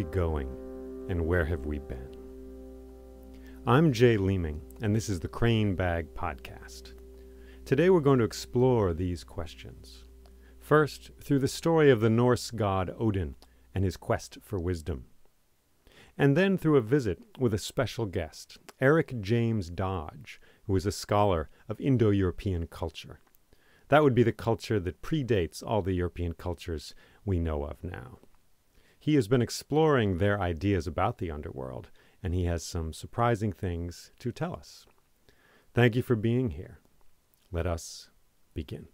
we going, and where have we been? I'm Jay Leeming, and this is the Crane Bag Podcast. Today we're going to explore these questions. First, through the story of the Norse god Odin and his quest for wisdom. And then through a visit with a special guest, Erick James Dodge, who is a scholar of Indo European culture. That would be the culture that predates all the European cultures we know of now. He has been exploring their ideas about the underworld and he has some surprising things to tell us. Thank you for being here. Let us begin.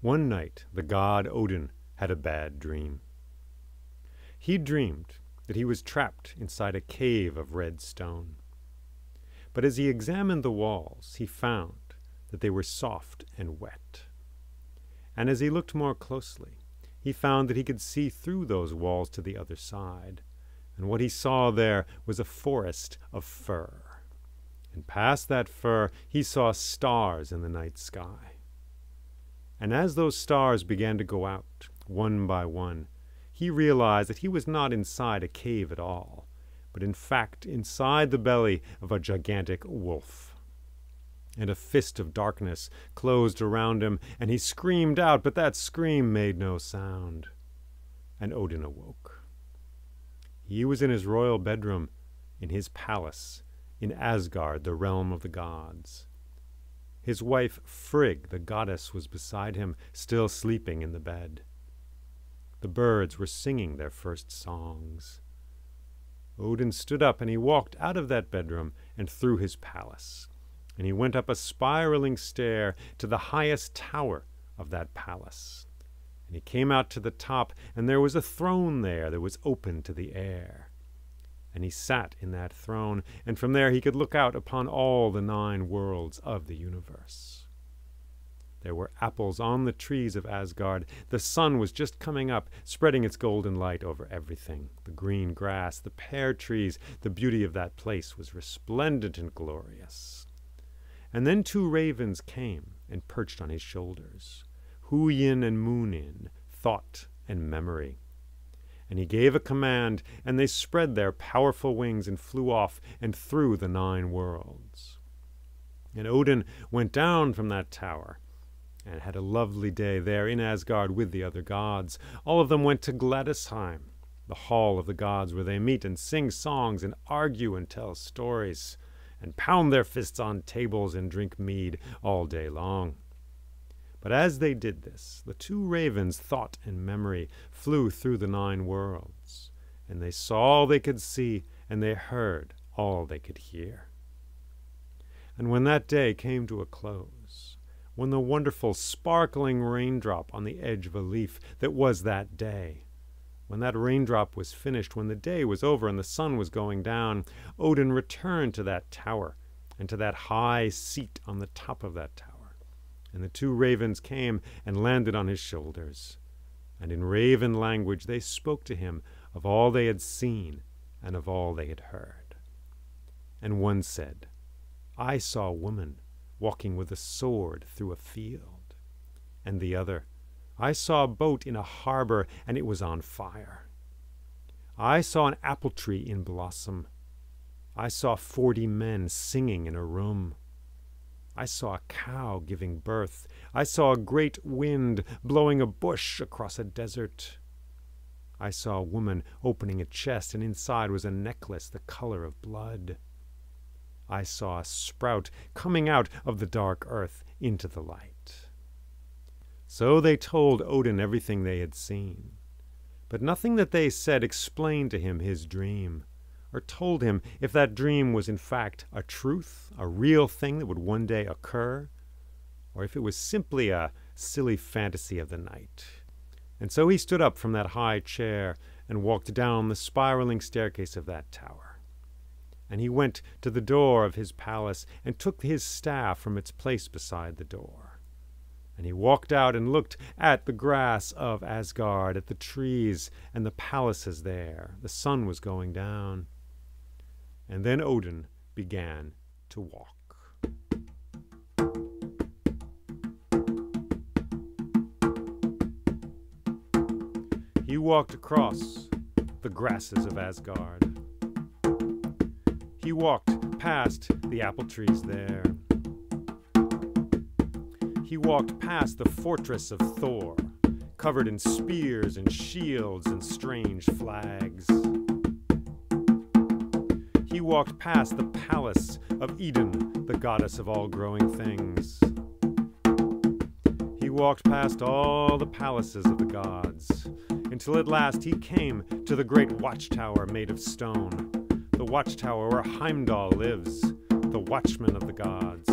One night, the god Odin had a bad dream. He dreamed that he was trapped inside a cave of red stone. But as he examined the walls, he found that they were soft and wet. And as he looked more closely, he found that he could see through those walls to the other side. And what he saw there was a forest of fir. And past that fir, he saw stars in the night sky. And as those stars began to go out, one by one, he realized that he was not inside a cave at all, but in fact inside the belly of a gigantic wolf. And a fist of darkness closed around him, and he screamed out, but that scream made no sound. And Odin awoke. He was in his royal bedroom, in his palace, in Asgard, the realm of the gods. His wife Frigg, the goddess, was beside him, still sleeping in the bed. The birds were singing their first songs. Odin stood up and he walked out of that bedroom and through his palace. And he went up a spiraling stair to the highest tower of that palace. And he came out to the top, and there was a throne there that was open to the air. And he sat in that throne, and from there he could look out upon all the nine worlds of the universe. There were apples on the trees of Asgard. The sun was just coming up, spreading its golden light over everything. The green grass, the pear trees, the beauty of that place was resplendent and glorious. And then two ravens came and perched on his shoulders Hugin and Munin, thought and memory. And he gave a command, and they spread their powerful wings and flew off and through the nine worlds. And Odin went down from that tower and had a lovely day there in Asgard with the other gods. All of them went to Gladisheim, the hall of the gods where they meet and sing songs and argue and tell stories and pound their fists on tables and drink mead all day long. But as they did this, the two ravens, Thought and Memory, flew through the nine worlds, and they saw all they could see, and they heard all they could hear. And when that day came to a close, when the wonderful sparkling raindrop on the edge of a leaf that was that day. When that raindrop was finished, when the day was over and the sun was going down, Odin returned to that tower and to that high seat on the top of that tower. And the two ravens came and landed on his shoulders. And in raven language they spoke to him of all they had seen and of all they had heard. And one said, I saw a woman walking with a sword through a field. And the other, I saw a boat in a harbor, and it was on fire. I saw an apple tree in blossom. I saw forty men singing in a room. I saw a cow giving birth. I saw a great wind blowing a bush across a desert. I saw a woman opening a chest, and inside was a necklace the color of blood. I saw a sprout coming out of the dark earth into the light. So they told Odin everything they had seen. But nothing that they said explained to him his dream, or told him if that dream was in fact a truth, a real thing that would one day occur, or if it was simply a silly fantasy of the night. And so he stood up from that high chair and walked down the spiraling staircase of that tower. And he went to the door of his palace and took his staff from its place beside the door. And he walked out and looked at the grass of Asgard, at the trees and the palaces there. The sun was going down. And then Odin began to walk. He walked across the grasses of Asgard. He walked past the apple trees there. He walked past the fortress of Thor, covered in spears and shields and strange flags. He walked past the palace of Idun, the goddess of all growing things. He walked past all the palaces of the gods, until at last he came to the great watchtower made of stone, the watchtower where Heimdall lives, the watchman of the gods.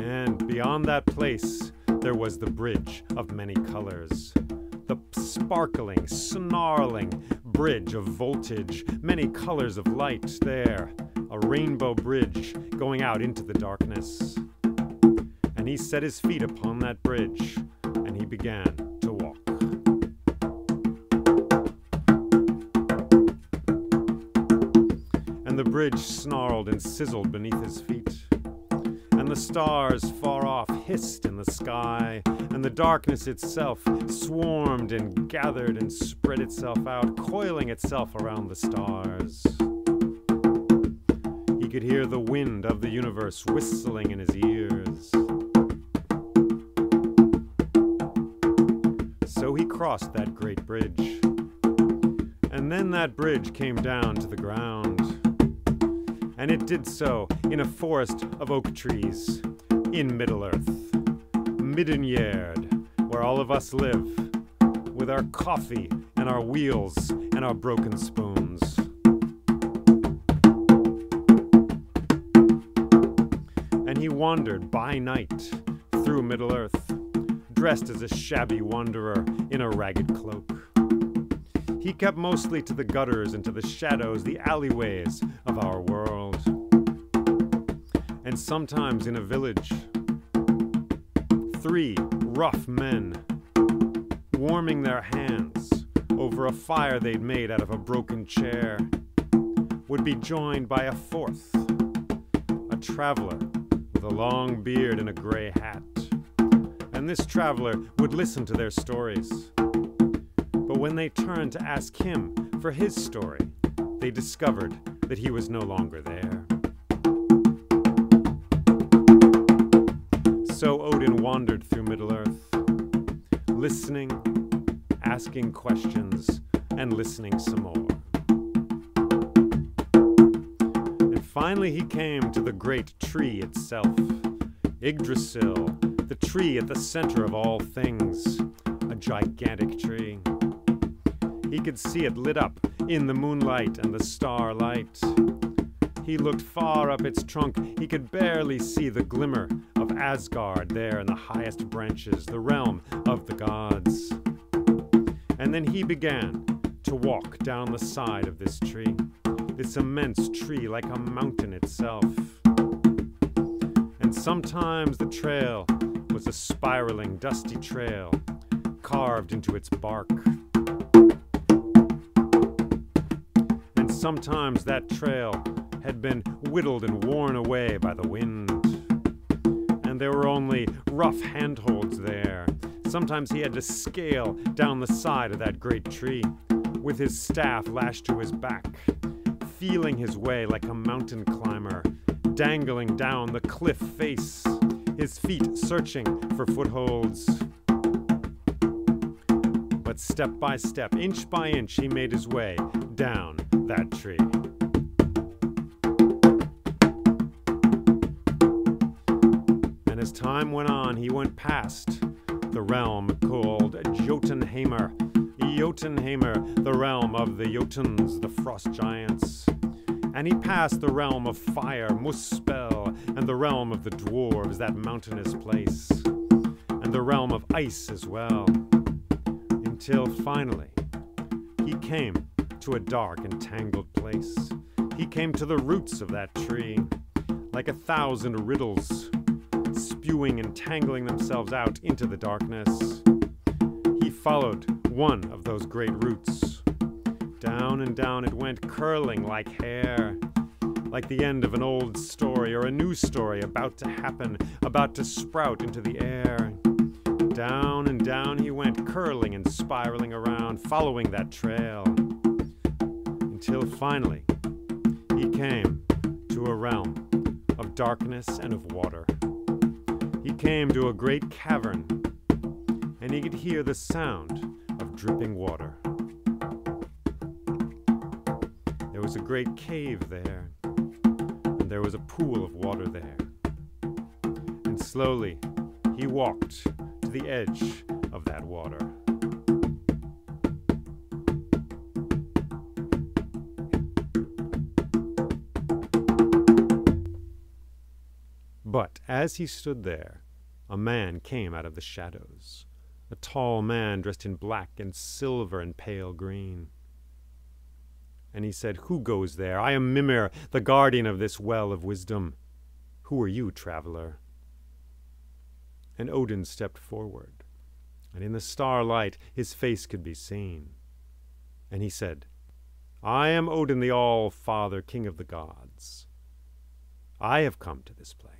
And beyond that place, there was the bridge of many colors. The sparkling, snarling bridge of voltage, many colors of light there, a rainbow bridge going out into the darkness. And he set his feet upon that bridge, and he began bridge snarled and sizzled beneath his feet. And the stars far off hissed in the sky, and the darkness itself swarmed and gathered and spread itself out, coiling itself around the stars. He could hear the wind of the universe whistling in his ears. So he crossed that great bridge. And then that bridge came down to the ground. And it did so in a forest of oak trees in Middle Earth, Middangeard, where all of us live, with our coffee and our wheels and our broken spoons. And he wandered by night through Middle Earth, dressed as a shabby wanderer in a ragged cloak. He kept mostly to the gutters and to the shadows, the alleyways of our world. And sometimes in a village, three rough men, warming their hands over a fire they'd made out of a broken chair, would be joined by a fourth, a traveler with a long beard and a gray hat. And this traveler would listen to their stories. But when they turned to ask him for his story, they discovered that he was no longer there. Wandered through Middle Earth, listening, asking questions, and listening some more. And finally he came to the great tree itself, Yggdrasil, the tree at the center of all things, a gigantic tree. He could see it lit up in the moonlight and the starlight. He looked far up its trunk. He could barely see the glimmer Asgard there in the highest branches, the realm of the gods. And then he began to walk down the side of this tree, this immense tree like a mountain itself. And sometimes the trail was a spiraling, dusty trail carved into its bark. And sometimes that trail had been whittled and worn away by the wind. Only rough handholds there. Sometimes he had to scale down the side of that great tree with his staff lashed to his back, feeling his way like a mountain climber, dangling down the cliff face, his feet searching for footholds. But step by step, inch by inch, he made his way down that tree. As time went on, he went past the realm called Jotunheimr. Jotunheimr, the realm of the Jotuns, the frost giants. And he passed the realm of fire, Muspel, and the realm of the dwarves, that mountainous place, and the realm of ice as well. Until finally, he came to a dark and tangled place. He came to the roots of that tree, like a thousand riddles, spewing and tangling themselves out into the darkness. He followed one of those great roots, Down and down it went, curling like hair. Like the end of an old story or a new story about to happen, about to sprout into the air. Down and down he went, curling and spiraling around, following that trail. Until finally, he came to a realm of darkness and of water. He came to a great cavern, and he could hear the sound of dripping water. There was a great cave there, and there was a pool of water there. And slowly he walked to the edge of that water. As he stood there, a man came out of the shadows, a tall man dressed in black and silver and pale green. And he said, Who goes there? I am Mimir, the guardian of this well of wisdom. Who are you, traveler? And Odin stepped forward, and in the starlight his face could be seen. And he said, I am Odin the All Father, King of the gods. I have come to this place.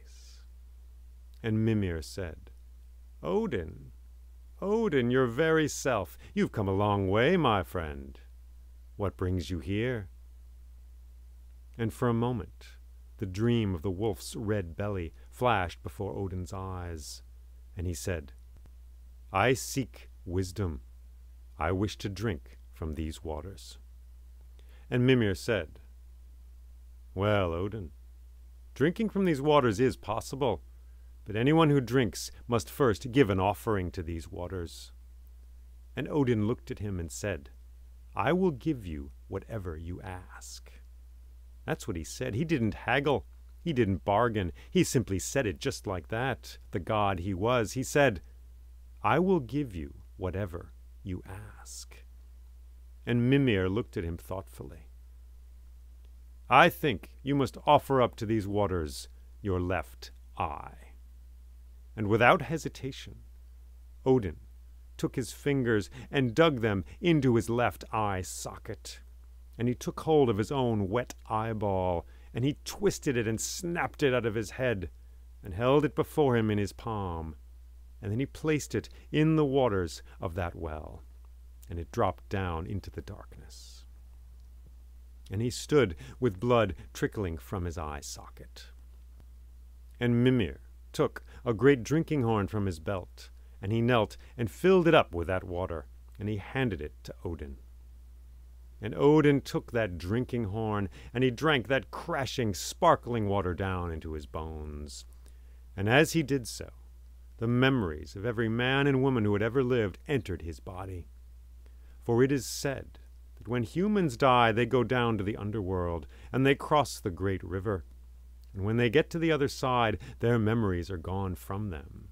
And Mimir said, Odin, Odin, your very self, you've come a long way, my friend. What brings you here? And for a moment, the dream of the wolf's red belly flashed before Odin's eyes, and he said, I seek wisdom. I wish to drink from these waters. And Mimir said, Well, Odin, drinking from these waters is possible but anyone who drinks must first give an offering to these waters. And Odin looked at him and said, I will give you whatever you ask. That's what he said. He didn't haggle. He didn't bargain. He simply said it just like that, the god he was. He said, I will give you whatever you ask. And Mimir looked at him thoughtfully. I think you must offer up to these waters your left eye and without hesitation, Odin took his fingers and dug them into his left eye socket. And he took hold of his own wet eyeball, and he twisted it and snapped it out of his head, and held it before him in his palm. And then he placed it in the waters of that well, and it dropped down into the darkness. And he stood with blood trickling from his eye socket. And Mimir took a great drinking horn from his belt, and he knelt and filled it up with that water, and he handed it to Odin. And Odin took that drinking horn, and he drank that crashing, sparkling water down into his bones. And as he did so, the memories of every man and woman who had ever lived entered his body. For it is said that when humans die, they go down to the underworld, and they cross the great river. And when they get to the other side, their memories are gone from them.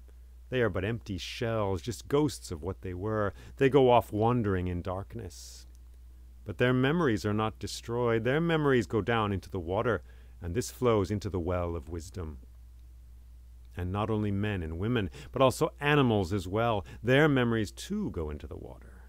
They are but empty shells, just ghosts of what they were. They go off wandering in darkness. But their memories are not destroyed. Their memories go down into the water, and this flows into the well of wisdom. And not only men and women, but also animals as well. Their memories too go into the water.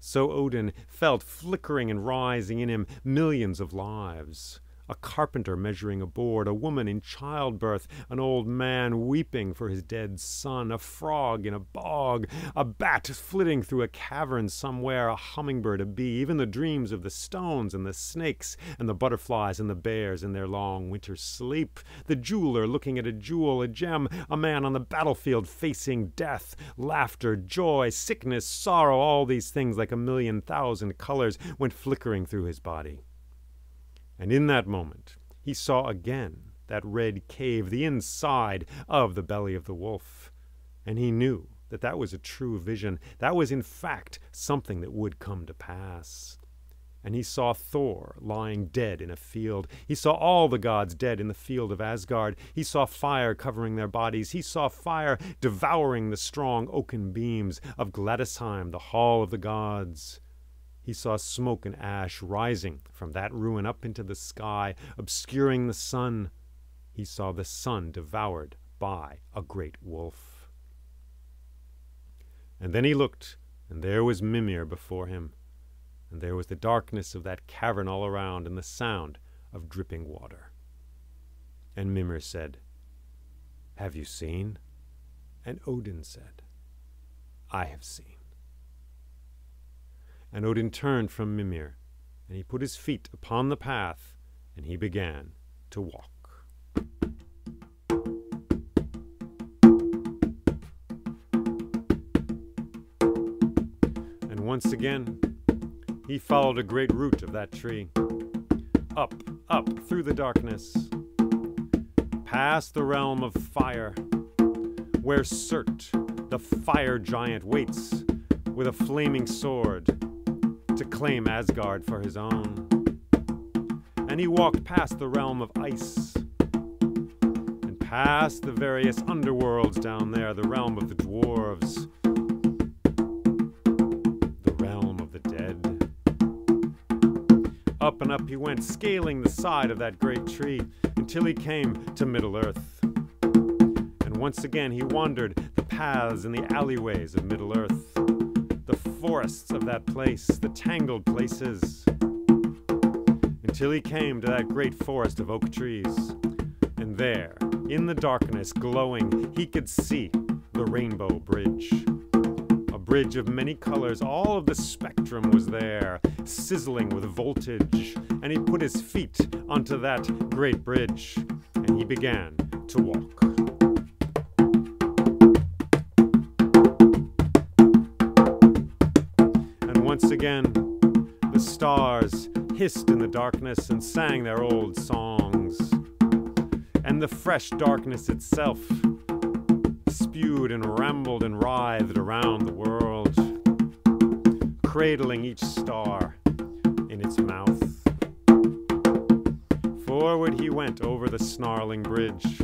So Odin felt flickering and rising in him millions of lives a carpenter measuring a board, a woman in childbirth, an old man weeping for his dead son, a frog in a bog, a bat flitting through a cavern somewhere, a hummingbird, a bee, even the dreams of the stones and the snakes and the butterflies and the bears in their long winter sleep, the jeweler looking at a jewel, a gem, a man on the battlefield facing death, laughter, joy, sickness, sorrow, all these things like a million thousand colors went flickering through his body. And in that moment, he saw again that red cave, the inside of the belly of the wolf. And he knew that that was a true vision. That was, in fact, something that would come to pass. And he saw Thor lying dead in a field. He saw all the gods dead in the field of Asgard. He saw fire covering their bodies. He saw fire devouring the strong oaken beams of Gladisheim, the hall of the gods. He saw smoke and ash rising from that ruin up into the sky, obscuring the sun. He saw the sun devoured by a great wolf. And then he looked, and there was Mimir before him. and there was the darkness of that cavern all around, and the sound of dripping water. And Mimir said, Have you seen? And Odin said, I have seen. And Odin turned from Mimir, and he put his feet upon the path, and he began to walk. And once again, he followed a great root of that tree. Up, up through the darkness, past the realm of fire, where Surt, the fire giant, waits with a flaming sword to claim Asgard for his own. And he walked past the realm of ice and past the various underworlds down there, the realm of the dwarves the realm of the dead. Up and up he went, scaling the side of that great tree, until he came to Middle Earth. And once again he wandered the paths and the alleyways of Middle Earth, forests of that place, the tangled places, until he came to that great forest of oak trees. And there, in the darkness, glowing, he could see the Rainbow Bridge A bridge of many colors, all of the spectrum was there, sizzling with voltage. And he put his feet onto that great bridge, and he began to walk. Again, the stars hissed in the darkness and sang their old songs. And the fresh darkness itself spewed and rambled and writhed around the world, cradling each star in its mouth. Forward he went over the snarling bridge,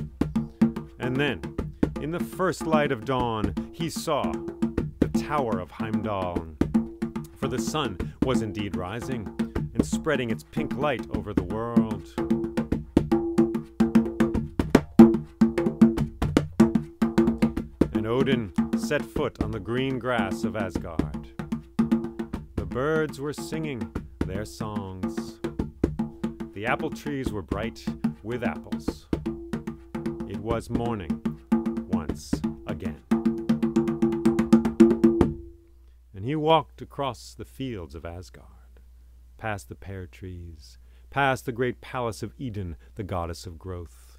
and then, in the first light of dawn, he saw the Tower of Heimdall. For the sun was indeed rising and spreading its pink light over the world. And Odin set foot on the green grass of Asgard. The birds were singing their songs. The apple trees were bright with apples. It was morning walked across the fields of Asgard, past the pear trees, past the great palace of Idun, the goddess of growth,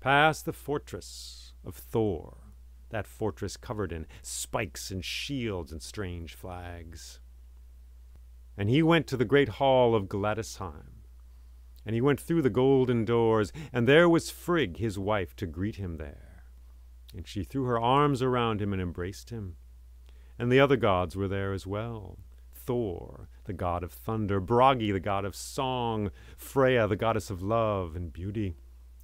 past the fortress of Thor that fortress covered in spikes and shields and strange flags. And he went to the great hall of Gladsheim. And he went through the golden doors, and there was Frigg, his wife, to greet him there. And she threw her arms around him and embraced him. And the other gods were there as well. Thor, the god of thunder, Bragi, the god of song, Freya, the goddess of love and beauty.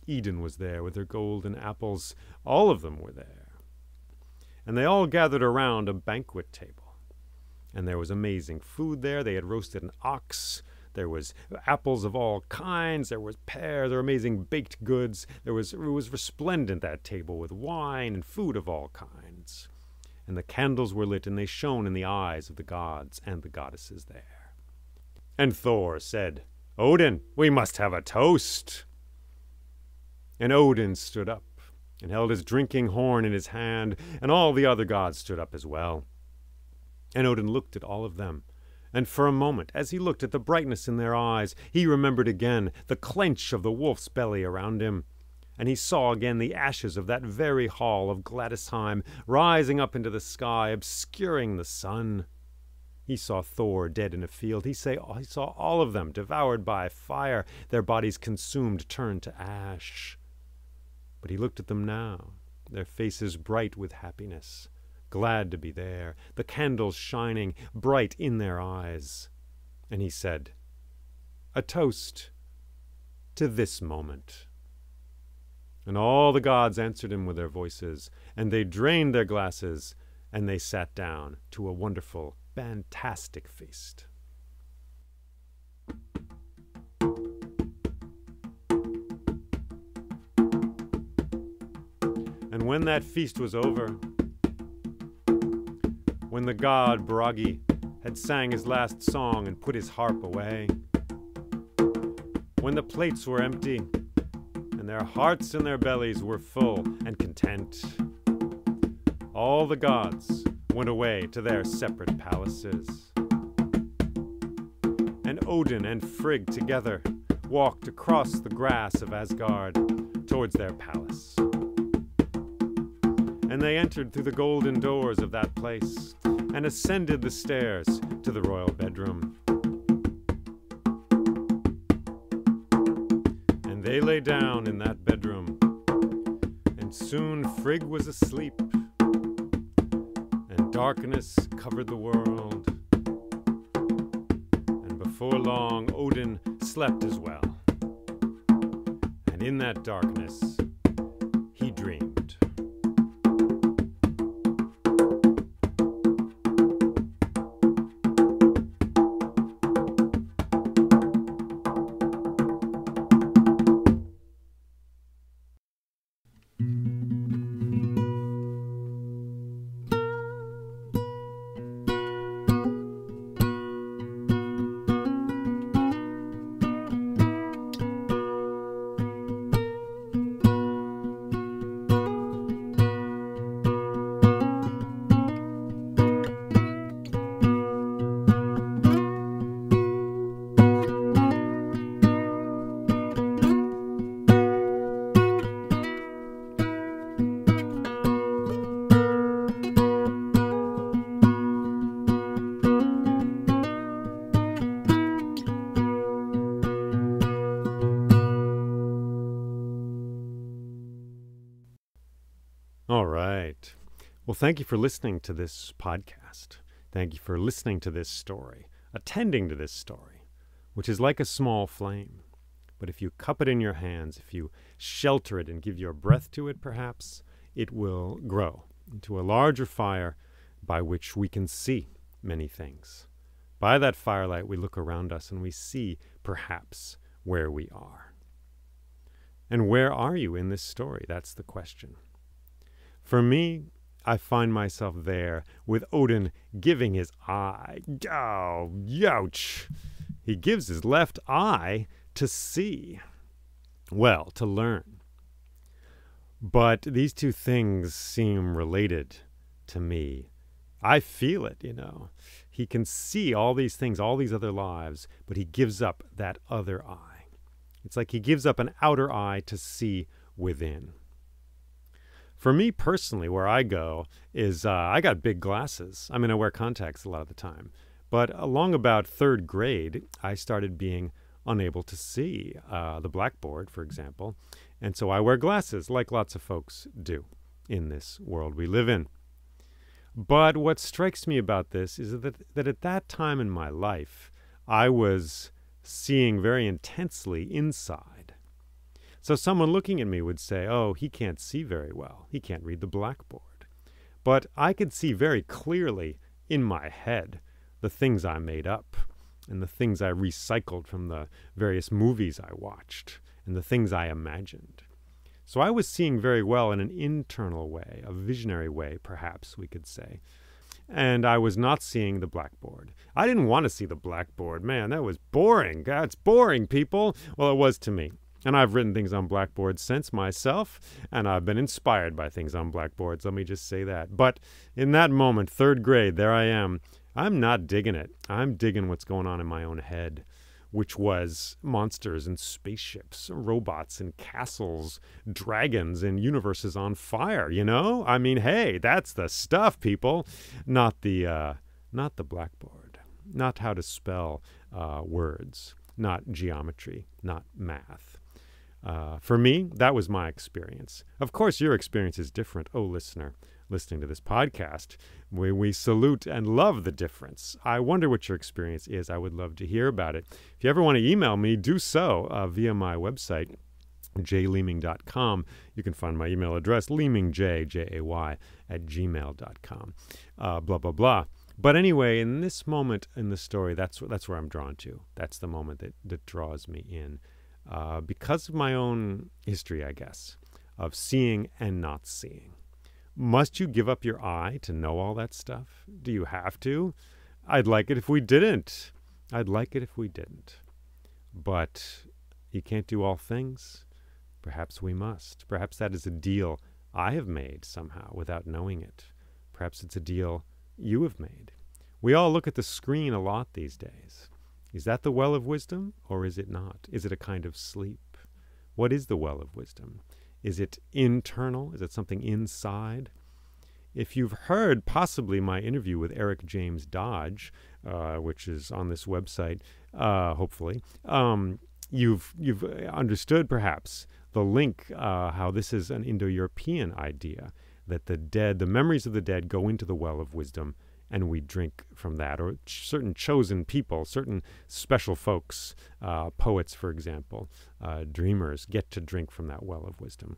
Idun was there with her golden apples. All of them were there and they all gathered around a banquet table. And there was amazing food there. They had roasted an ox. There was apples of all kinds. There was pears. There were amazing baked goods. There was it was resplendent that table with wine and food of all kinds. And the candles were lit, and they shone in the eyes of the gods and the goddesses there. And Thor said, Odin, we must have a toast. And Odin stood up and held his drinking horn in his hand, and all the other gods stood up as well. And Odin looked at all of them, and for a moment, as he looked at the brightness in their eyes, he remembered again the clench of the wolf's belly around him, and he saw again the ashes of that very hall of Gladsheim rising up into the sky, obscuring the sun. He saw Thor dead in a field. He, say, he saw all of them devoured by fire, their bodies consumed, turned to ash. But he looked at them now, their faces bright with happiness, glad to be there, the candles shining bright in their eyes. And he said, A toast to this moment. And all the gods answered him with their voices, and they drained their glasses, and they sat down to a wonderful, fantastic feast. And when that feast was over, when the god Bragi had sang his last song and put his harp away. When the plates were empty, and their hearts and their bellies were full and content, all the gods went away to their separate palaces. And Odin and Frigg together walked across the grass of Asgard towards their palace. And they entered through the golden doors of that place and ascended the stairs to the royal bedroom. They lay down in that bedroom, and soon Frigg was asleep, and darkness covered the world. And before long, Odin slept as well. And in that darkness, he dreamed. Well, thank you for listening to this podcast. Thank you for listening to this story, attending to this story, which is like a small flame. But if you cup it in your hands, if you shelter it and give your breath to it, perhaps, it will grow into a larger fire by which we can see many things. By that firelight, we look around us and we see, perhaps, where we are. And where are you in this story? That's the question. For me, I find myself there with Odin giving his eye. Oh, youch! He gives his left eye to see. Well, to learn. But these two things seem related to me. I feel it, you know. He can see all these things, all these other lives, but he gives up that other eye. It's like he gives up an outer eye to see within. For me personally, where I go is uh, I got big glasses. I mean, I wear contacts a lot of the time. But along about third grade, I started being unable to see uh, the blackboard, for example. And so I wear glasses, like lots of folks do in this world we live in. But what strikes me about this is that, that at that time in my life, I was seeing very intensely inside. So someone looking at me would say, Oh, he can't see very well. He can't read the blackboard. But I could see very clearly in my head the things I made up and the things I recycled from the various movies I watched and the things I imagined. So I was seeing very well in an internal way, a visionary way, perhaps we could say. And I was not seeing the blackboard. I didn't want to see the blackboard. Man, that was boring. That's boring, people. Well, it was to me. And I've written things on blackboards since myself, and I've been inspired by things on blackboards. Let me just say that. But in that moment, third grade, there I am. I'm not digging it. I'm digging what's going on in my own head, which was monsters and spaceships, robots and castles, dragons and universes on fire. You know, I mean, hey, that's the stuff, people. Not the, uh, not the blackboard. Not how to spell uh, words. Not geometry. Not math. Uh, for me, that was my experience. Of course, your experience is different, oh listener, listening to this podcast. We, we salute and love the difference. I wonder what your experience is. I would love to hear about it. If you ever want to email me, do so uh, via my website, jleeming.com. You can find my email address, leemingjay, J-A-Y, at gmail.com. Uh, blah, blah, blah. But anyway, in this moment in the story, that's, that's where I'm drawn to. That's the moment that, that draws me in uh, because of my own history, I guess, of seeing and not seeing. Must you give up your eye to know all that stuff? Do you have to? I'd like it if we didn't. I'd like it if we didn't. But you can't do all things. Perhaps we must. Perhaps that is a deal I have made somehow without knowing it. Perhaps it's a deal you have made. We all look at the screen a lot these days. Is that the well of wisdom, or is it not? Is it a kind of sleep? What is the well of wisdom? Is it internal? Is it something inside? If you've heard possibly my interview with Erick James Dodge, uh, which is on this website, uh, hopefully, um, you've you've understood perhaps the link uh, how this is an Indo-European idea that the dead, the memories of the dead, go into the well of wisdom, and we drink from that. Or ch- certain chosen people, certain special folks, uh, poets, for example, uh, dreamers, get to drink from that well of wisdom.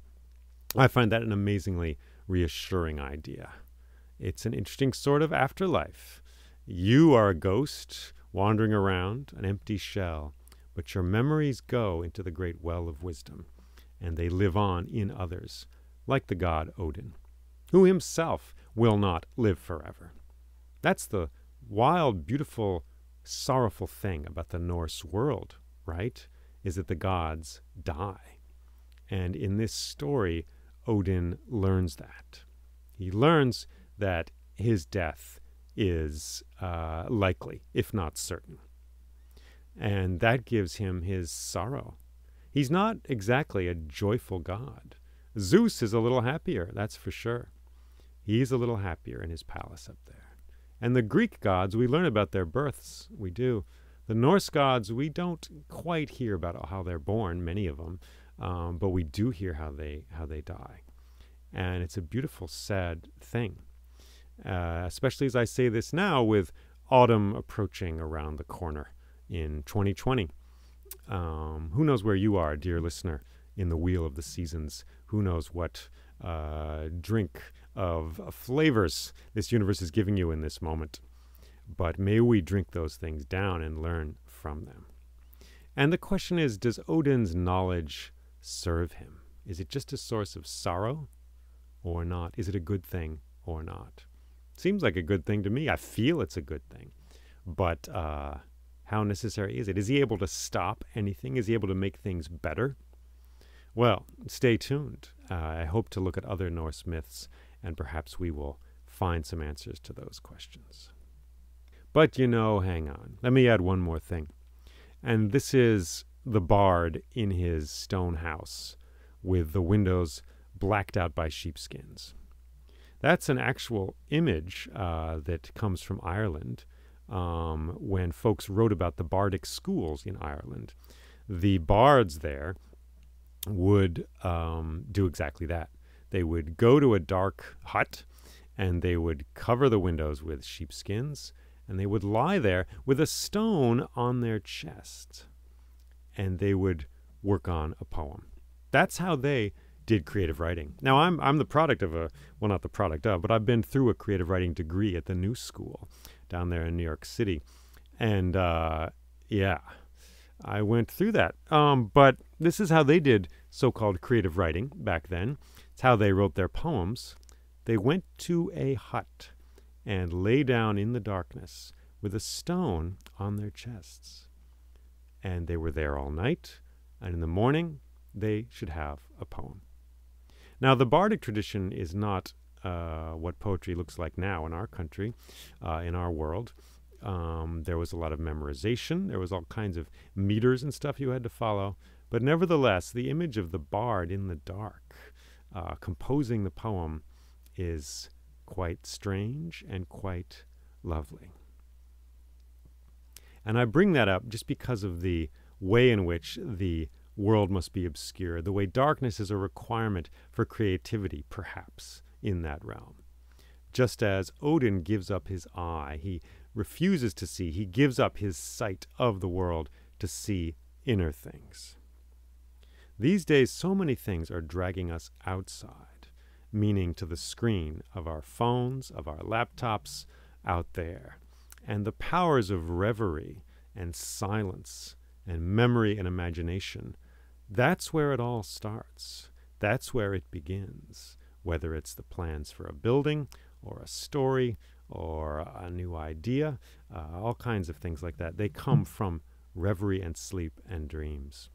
I find that an amazingly reassuring idea. It's an interesting sort of afterlife. You are a ghost wandering around, an empty shell, but your memories go into the great well of wisdom, and they live on in others, like the god Odin, who himself will not live forever. That's the wild, beautiful, sorrowful thing about the Norse world, right? Is that the gods die. And in this story, Odin learns that. He learns that his death is uh, likely, if not certain. And that gives him his sorrow. He's not exactly a joyful god. Zeus is a little happier, that's for sure. He's a little happier in his palace up there. And the Greek gods, we learn about their births. We do. The Norse gods, we don't quite hear about how they're born, many of them, um, but we do hear how they how they die, and it's a beautiful, sad thing uh, especially as I say this now with autumn approaching around the corner in 2020. Um, who knows where you are, dear listener, in the wheel of the seasons? Who knows what uh, drink of flavors this universe is giving you in this moment? But may we drink those things down and learn from them. And the question is Does Odin's knowledge serve him? Is it just a source of sorrow or not? Is it a good thing or not? Seems like a good thing to me. I feel it's a good thing. But uh, how necessary is it? Is he able to stop anything? Is he able to make things better? Well, stay tuned. Uh, I hope to look at other Norse myths, and perhaps we will find some answers to those questions. But you know, hang on. Let me add one more thing. And this is the bard in his stone house with the windows blacked out by sheepskins. That's an actual image uh, that comes from Ireland um, when folks wrote about the bardic schools in Ireland. The bards there would um, do exactly that. They would go to a dark hut and they would cover the windows with sheepskins and they would lie there with a stone on their chest and they would work on a poem. That's how they did creative writing. Now I'm I'm the product of a well not the product of, but I've been through a creative writing degree at the New School down there in New York City, and uh, yeah, I went through that. Um, but this is how they did so-called creative writing back then. How they wrote their poems. They went to a hut and lay down in the darkness with a stone on their chests, and they were there all night. And in the morning, they should have a poem. Now, the bardic tradition is not uh, what poetry looks like now in our country, uh, in our world. Um, there was a lot of memorization. There was all kinds of meters and stuff you had to follow. But nevertheless, the image of the bard in the dark uh, composing the poem is quite strange and quite lovely. And I bring that up just because of the way in which the world must be obscure, the way darkness is a requirement for creativity, perhaps, in that realm. Just as Odin gives up his eye, he refuses to see, he gives up his sight of the world to see inner things. These days, so many things are dragging us outside, meaning to the screen of our phones, of our laptops, out there. And the powers of reverie and silence and memory and imagination that's where it all starts. That's where it begins, whether it's the plans for a building or a story or a new idea, uh, all kinds of things like that. They come from reverie and sleep and dreams.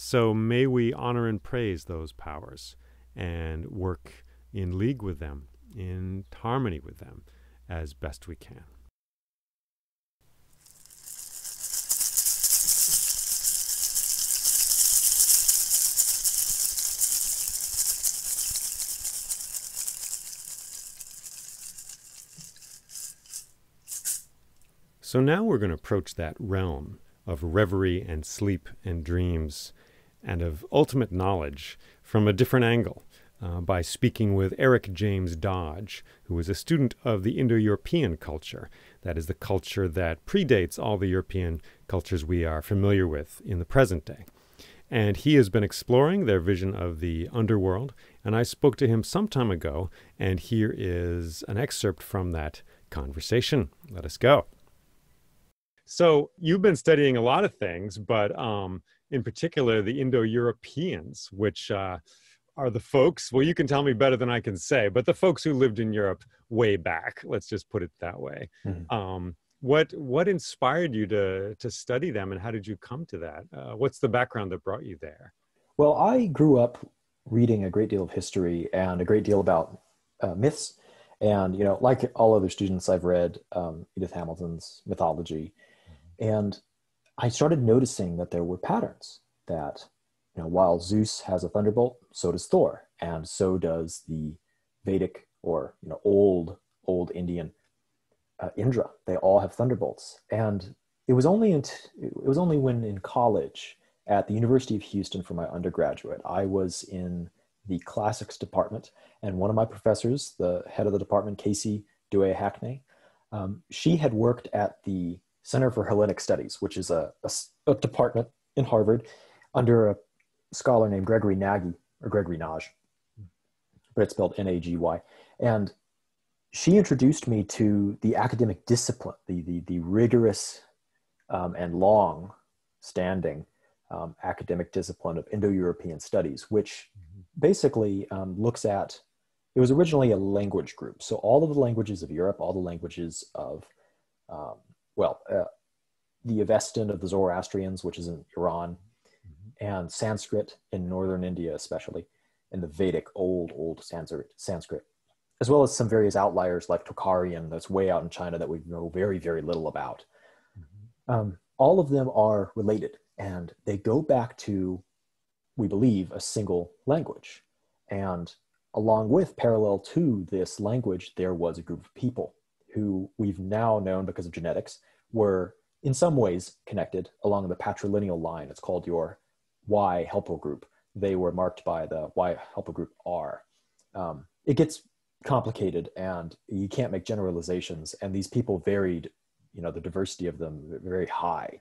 So may we honor and praise those powers and work in league with them, in harmony with them as best we can. So now we're going to approach that realm of reverie and sleep and dreams and of ultimate knowledge from a different angle uh, by speaking with Erick James Dodge, who is a student of the Indo European culture. That is the culture that predates all the European cultures we are familiar with in the present day. And he has been exploring their vision of the underworld. And I spoke to him some time ago, and here is an excerpt from that conversation. Let us go. So you've been studying a lot of things, but um, in particular the Indo-Europeans, which uh, are the folks. Well, you can tell me better than I can say, but the folks who lived in Europe way back. Let's just put it that way. Mm-hmm. Um, what what inspired you to to study them, and how did you come to that? Uh, what's the background that brought you there? Well, I grew up reading a great deal of history and a great deal about uh, myths. And you know, like all other students, I've read um, Edith Hamilton's mythology, and I started noticing that there were patterns that, you know, while Zeus has a thunderbolt, so does Thor, and so does the Vedic or, you know, old, old Indian uh, Indra. They all have thunderbolts. And it was only in t- it was only when in college at the University of Houston for my undergraduate, I was in the classics department, and one of my professors, the head of the department, Casey Dué Hackney, um, she had worked at the Center for Hellenic Studies, which is a, a, a department in Harvard under a scholar named Gregory Nagy or Gregory Nagy, but it's spelled N-A-G-Y. And she introduced me to the academic discipline, the, the, the rigorous um, and long standing um, academic discipline of Indo-European studies, which mm-hmm. basically um, looks at, it was originally a language group. So all of the languages of Europe, all the languages of um, well, uh, the Avestan of the Zoroastrians, which is in Iran, mm-hmm. and Sanskrit in northern India, especially, and the Vedic, old, old Sanskrit, Sanskrit, as well as some various outliers like Tocharian, that's way out in China that we know very, very little about. Mm-hmm. Um, all of them are related, and they go back to, we believe, a single language. And along with parallel to this language, there was a group of people who we've now known because of genetics were in some ways connected along the patrilineal line. It's called your Y haplogroup. They were marked by the Y haplogroup R. Um, it gets complicated and you can't make generalizations. And these people varied, you know, the diversity of them very high,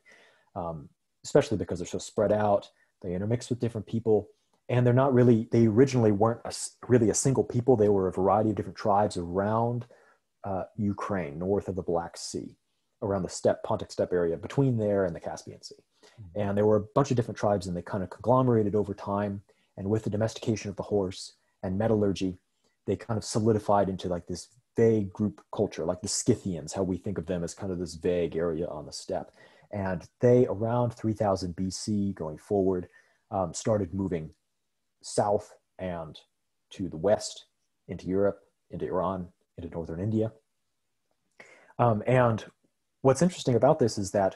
um, especially because they're so spread out. They intermix with different people and they're not really, they originally weren't a, really a single people. They were a variety of different tribes around uh, Ukraine, north of the Black Sea around the steppe, Pontic steppe area between there and the Caspian Sea. Mm-hmm. And there were a bunch of different tribes and they kind of conglomerated over time. And with the domestication of the horse and metallurgy, they kind of solidified into like this vague group culture, like the Scythians, how we think of them as kind of this vague area on the steppe. And they, around 3000 BC going forward, um, started moving south and to the west into Europe, into Iran, into northern India. Um, and what's interesting about this is that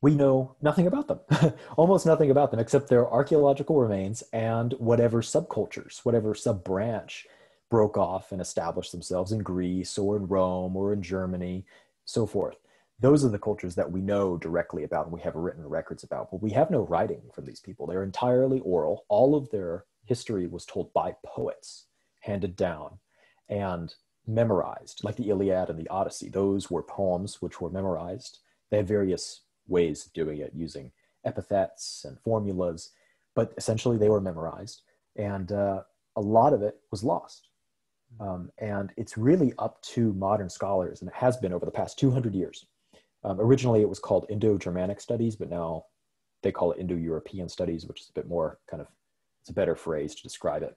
we know nothing about them, almost nothing about them, except their archaeological remains and whatever subcultures, whatever sub branch broke off and established themselves in Greece or in Rome or in Germany, so forth. Those are the cultures that we know directly about and we have written records about, but we have no writing from these people. They're entirely oral. All of their history was told by poets, handed down. And memorized, like the Iliad and the Odyssey. Those were poems which were memorized. They had various ways of doing it using epithets and formulas, but essentially they were memorized. And uh, a lot of it was lost. Um, and it's really up to modern scholars, and it has been over the past 200 years. Um, originally, it was called Indo Germanic Studies, but now they call it Indo European Studies, which is a bit more kind of, it's a better phrase to describe it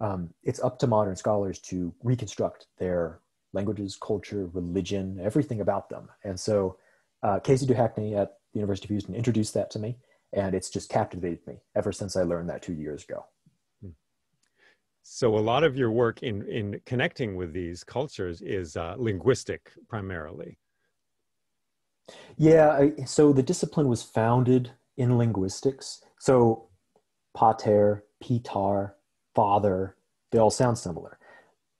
um, it's up to modern scholars to reconstruct their languages, culture, religion, everything about them. And so uh, Casey Dué Hackney at the University of Houston introduced that to me, and it's just captivated me ever since I learned that two years ago. So a lot of your work in in connecting with these cultures is uh, linguistic primarily. Yeah, I, so the discipline was founded in linguistics. So pater, pitar, father, they all sound similar.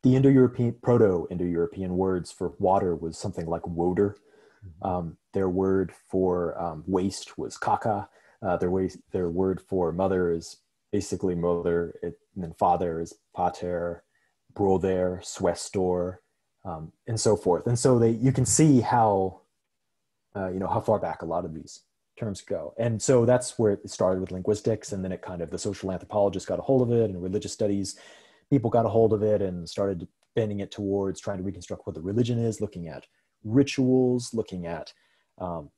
The Indo-European, Proto-Indo-European words for water was something like woder. Mm-hmm. Um, their word for um, waste was kaka. Uh, their, their word for mother is basically mother, it, and then father is pater, brother, swestor, um, and so forth. And so they, you can see how, uh, you know, how far back a lot of these terms go. And so that's where it started with linguistics, and then it kind of the social anthropologists got a hold of it, and religious studies people got a hold of it and started bending it towards trying to reconstruct what the religion is, looking at rituals, looking at um,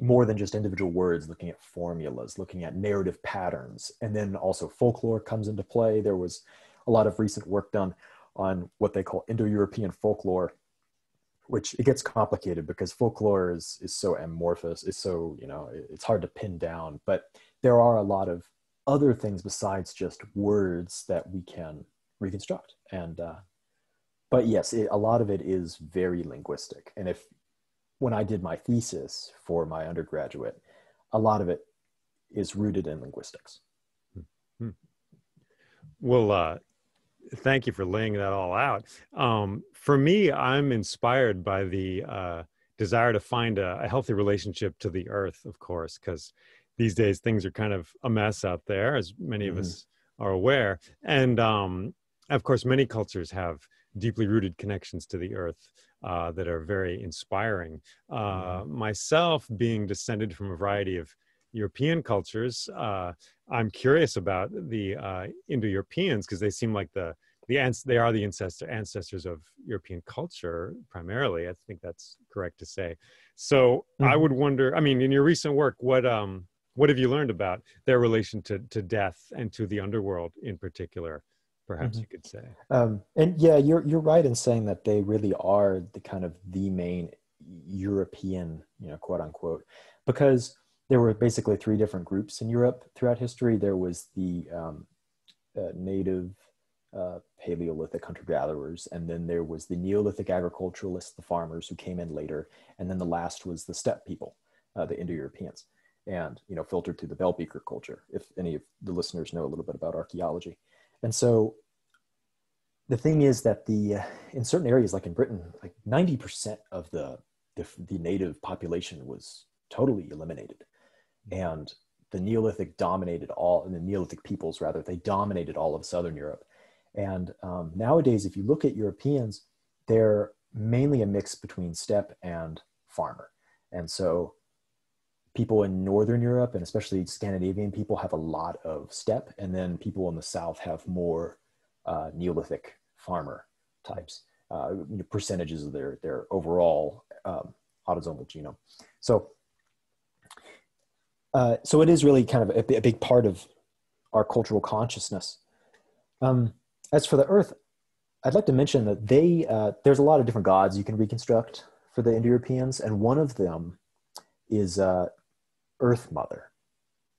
more than just individual words, looking at formulas, looking at narrative patterns. And then also folklore comes into play. There was a lot of recent work done on what they call Indo European folklore, which it gets complicated because folklore is, is so amorphous, it's so, you know, it's hard to pin down. But there are a lot of other things besides just words that we can reconstruct. And, uh, but yes, it, a lot of it is very linguistic. And if when I did my thesis for my undergraduate, a lot of it is rooted in linguistics. Hmm. Well, uh, thank you for laying that all out. Um, for me, I'm inspired by the uh, desire to find a, a, healthy relationship to the earth, of course, because these days things are kind of a mess out there, as many of mm-hmm. us are aware. And um, of course, many cultures have deeply rooted connections to the earth uh, that are very inspiring. Uh, mm-hmm. myself, being descended from a variety of European cultures, uh, I'm curious about the uh, Indo-Europeans because they seem like the the ans- they are the ancestor ancestors of European culture primarily. I think that's correct to say. So mm-hmm. I would wonder. I mean, in your recent work, what um, what have you learned about their relation to to death and to the underworld in particular? perhaps mm-hmm. you could say. Um, and yeah, you're you're right in saying that they really are the kind of the main European, you know, quote unquote, because there were basically three different groups in Europe throughout history. There was the um, uh, native uh, Paleolithic hunter gatherers, and then there was the Neolithic agriculturalists, the farmers who came in later, and then the last was the steppe people, uh, the Indo-Europeans, and you know filtered through the Bell Beaker culture. If any of the listeners know a little bit about archaeology, and so the thing is that the uh, in certain areas like in britain like 90% of the, the, the native population was totally eliminated and the neolithic dominated all and the neolithic peoples rather they dominated all of southern europe and um, nowadays if you look at europeans they're mainly a mix between steppe and farmer and so people in northern europe and especially scandinavian people have a lot of steppe and then people in the south have more uh, neolithic farmer types, uh, percentages of their, their overall um, autosomal genome. So, uh, so it is really kind of a, a, big part of our cultural consciousness. Um, as for the earth, I'd like to mention that they, uh, there's a lot of different gods you can reconstruct for the Indo-Europeans, and one of them is uh, Earth Mother.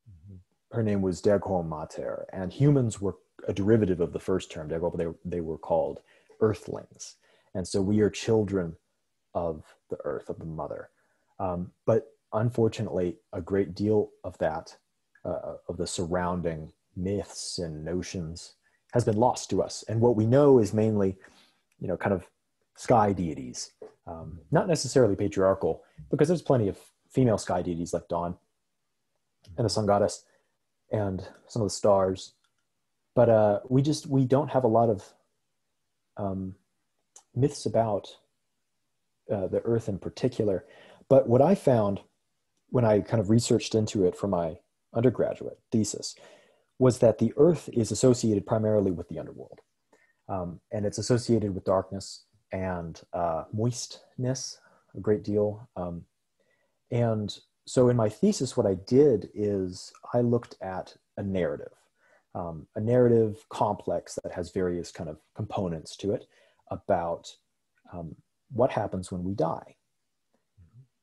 Mm-hmm. Her name was Dagom Mater, and humans were a derivative of the first term, but they, they were called earthlings. And so we are children of the earth, of the mother. Um, but unfortunately, a great deal of that, uh, of the surrounding myths and notions, has been lost to us. And what we know is mainly, you know, kind of sky deities, um, not necessarily patriarchal, because there's plenty of female sky deities like Dawn and the sun goddess and some of the stars but uh, we just we don't have a lot of um, myths about uh, the earth in particular but what i found when i kind of researched into it for my undergraduate thesis was that the earth is associated primarily with the underworld. Um, and it's associated with darkness and uh, moistness a great deal. Um, and so in my thesis what i did is i looked at a narrative um, a narrative complex that has various kind of components to it about um, what happens when we die?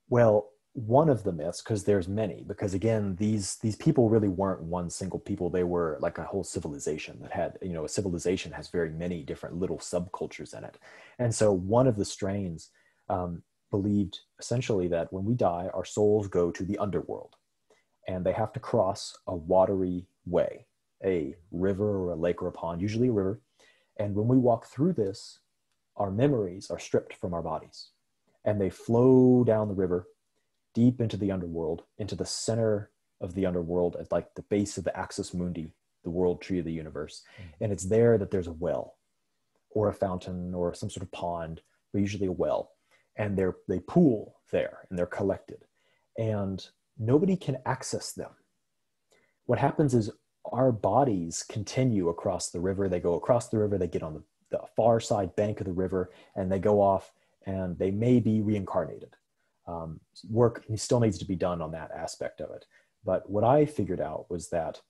Well, one of the myths, because there's many, because again, these these people really weren't one single people. They were like a whole civilization that had, you know, a civilization has very many different little subcultures in it. And so one of the strains um, believed essentially that when we die, our souls go to the underworld and they have to cross a watery way, a river or a lake or a pond, usually a river. And when we walk through this, our memories are stripped from our bodies and they flow down the river deep into the underworld, into the center of the underworld at like the base of the Axis Mundi, the world tree of the universe. Mm-hmm. And it's there that there's a well or a fountain or some sort of pond, but usually a well. And they're, they pool there and they're collected. And nobody can access them. What happens is our bodies continue across the river. They go across the river, they get on the, the far side bank of the river, and they go off and they may be reincarnated. Um, work still needs to be done on that aspect of it. But what I figured out was that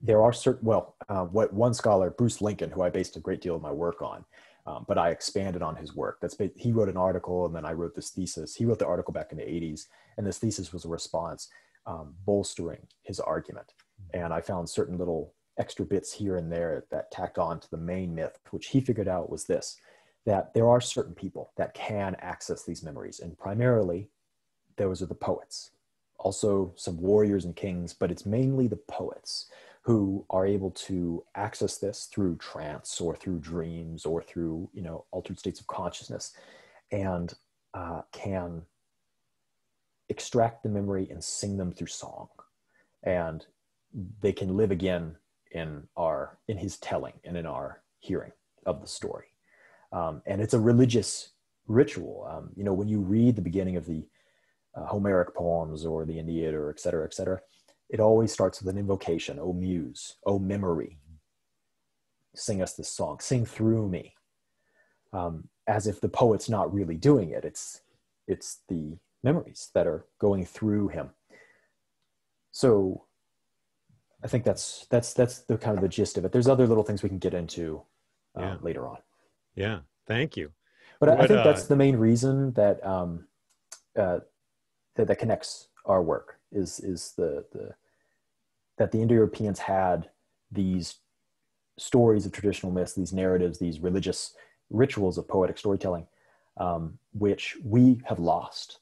there are certain, well, uh, what one scholar, Bruce Lincoln, who I based a great deal of my work on, um, but I expanded on his work. That's he wrote an article, and then I wrote this thesis. He wrote the article back in the '80s, and this thesis was a response um, bolstering his argument. And I found certain little extra bits here and there that tacked on to the main myth, which he figured out was this: that there are certain people that can access these memories, and primarily those are the poets. Also, some warriors and kings, but it's mainly the poets who are able to access this through trance or through dreams or through you know altered states of consciousness and uh, can extract the memory and sing them through song. And they can live again in our in his telling and in our hearing of the story um, and it's a religious ritual um, you know when you read the beginning of the uh, homeric poems or the Aeneid or et cetera et cetera it always starts with an invocation, O muse, O memory. Sing us this song, sing through me. Um, as if the poet's not really doing it. It's, it's the memories that are going through him. So I think that's, that's, that's the kind of the gist of it. There's other little things we can get into uh, yeah. later on. Yeah. Thank you. But, I think uh, that's the main reason that, um, uh, that, that connects our work is, is the, the, that the Indo-Europeans had these stories of traditional myths, these narratives, these religious rituals of poetic storytelling, um, which we have lost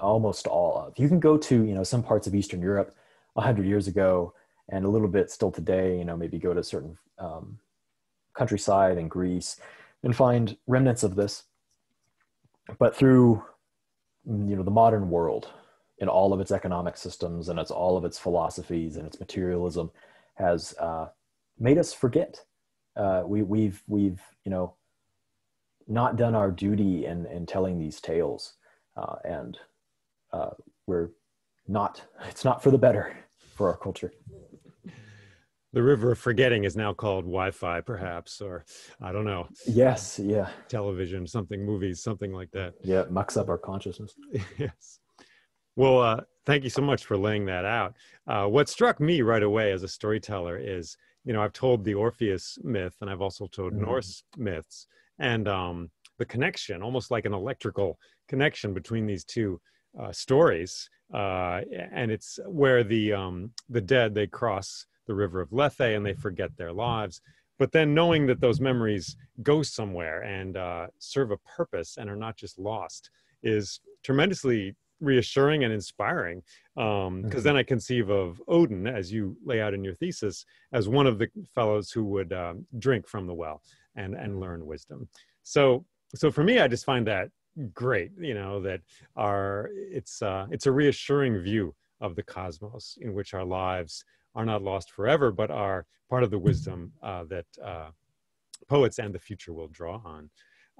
almost all of. You can go to you know some parts of Eastern Europe a hundred years ago, and a little bit still today. You know, maybe go to certain um, countryside in Greece and find remnants of this. But through you know the modern world, in all of its economic systems and its all of its philosophies and its materialism has uh, made us forget. Uh, we, we've we've you know not done our duty in in telling these tales, uh, and uh, we're not. It's not for the better for our culture. The river of forgetting is now called Wi-Fi, perhaps, or I don't know. Yes, yeah. Television, something, movies, something like that. Yeah, it mucks up our consciousness. yes. Well, uh, thank you so much for laying that out. Uh, what struck me right away as a storyteller is, you know, I've told the Orpheus myth and I've also told mm-hmm. Norse myths, and um, the connection, almost like an electrical connection between these two uh, stories. Uh, and it's where the um, the dead they cross the river of Lethe and they forget their lives. But then knowing that those memories go somewhere and uh, serve a purpose and are not just lost is tremendously reassuring and inspiring because um, mm-hmm. then I conceive of Odin, as you lay out in your thesis, as one of the fellows who would um, drink from the well and and learn wisdom. So so for me, I just find that great. You know that our it's uh, it's a reassuring view of the cosmos in which our lives are not lost forever, but are part of the wisdom uh, that uh, poets and the future will draw on.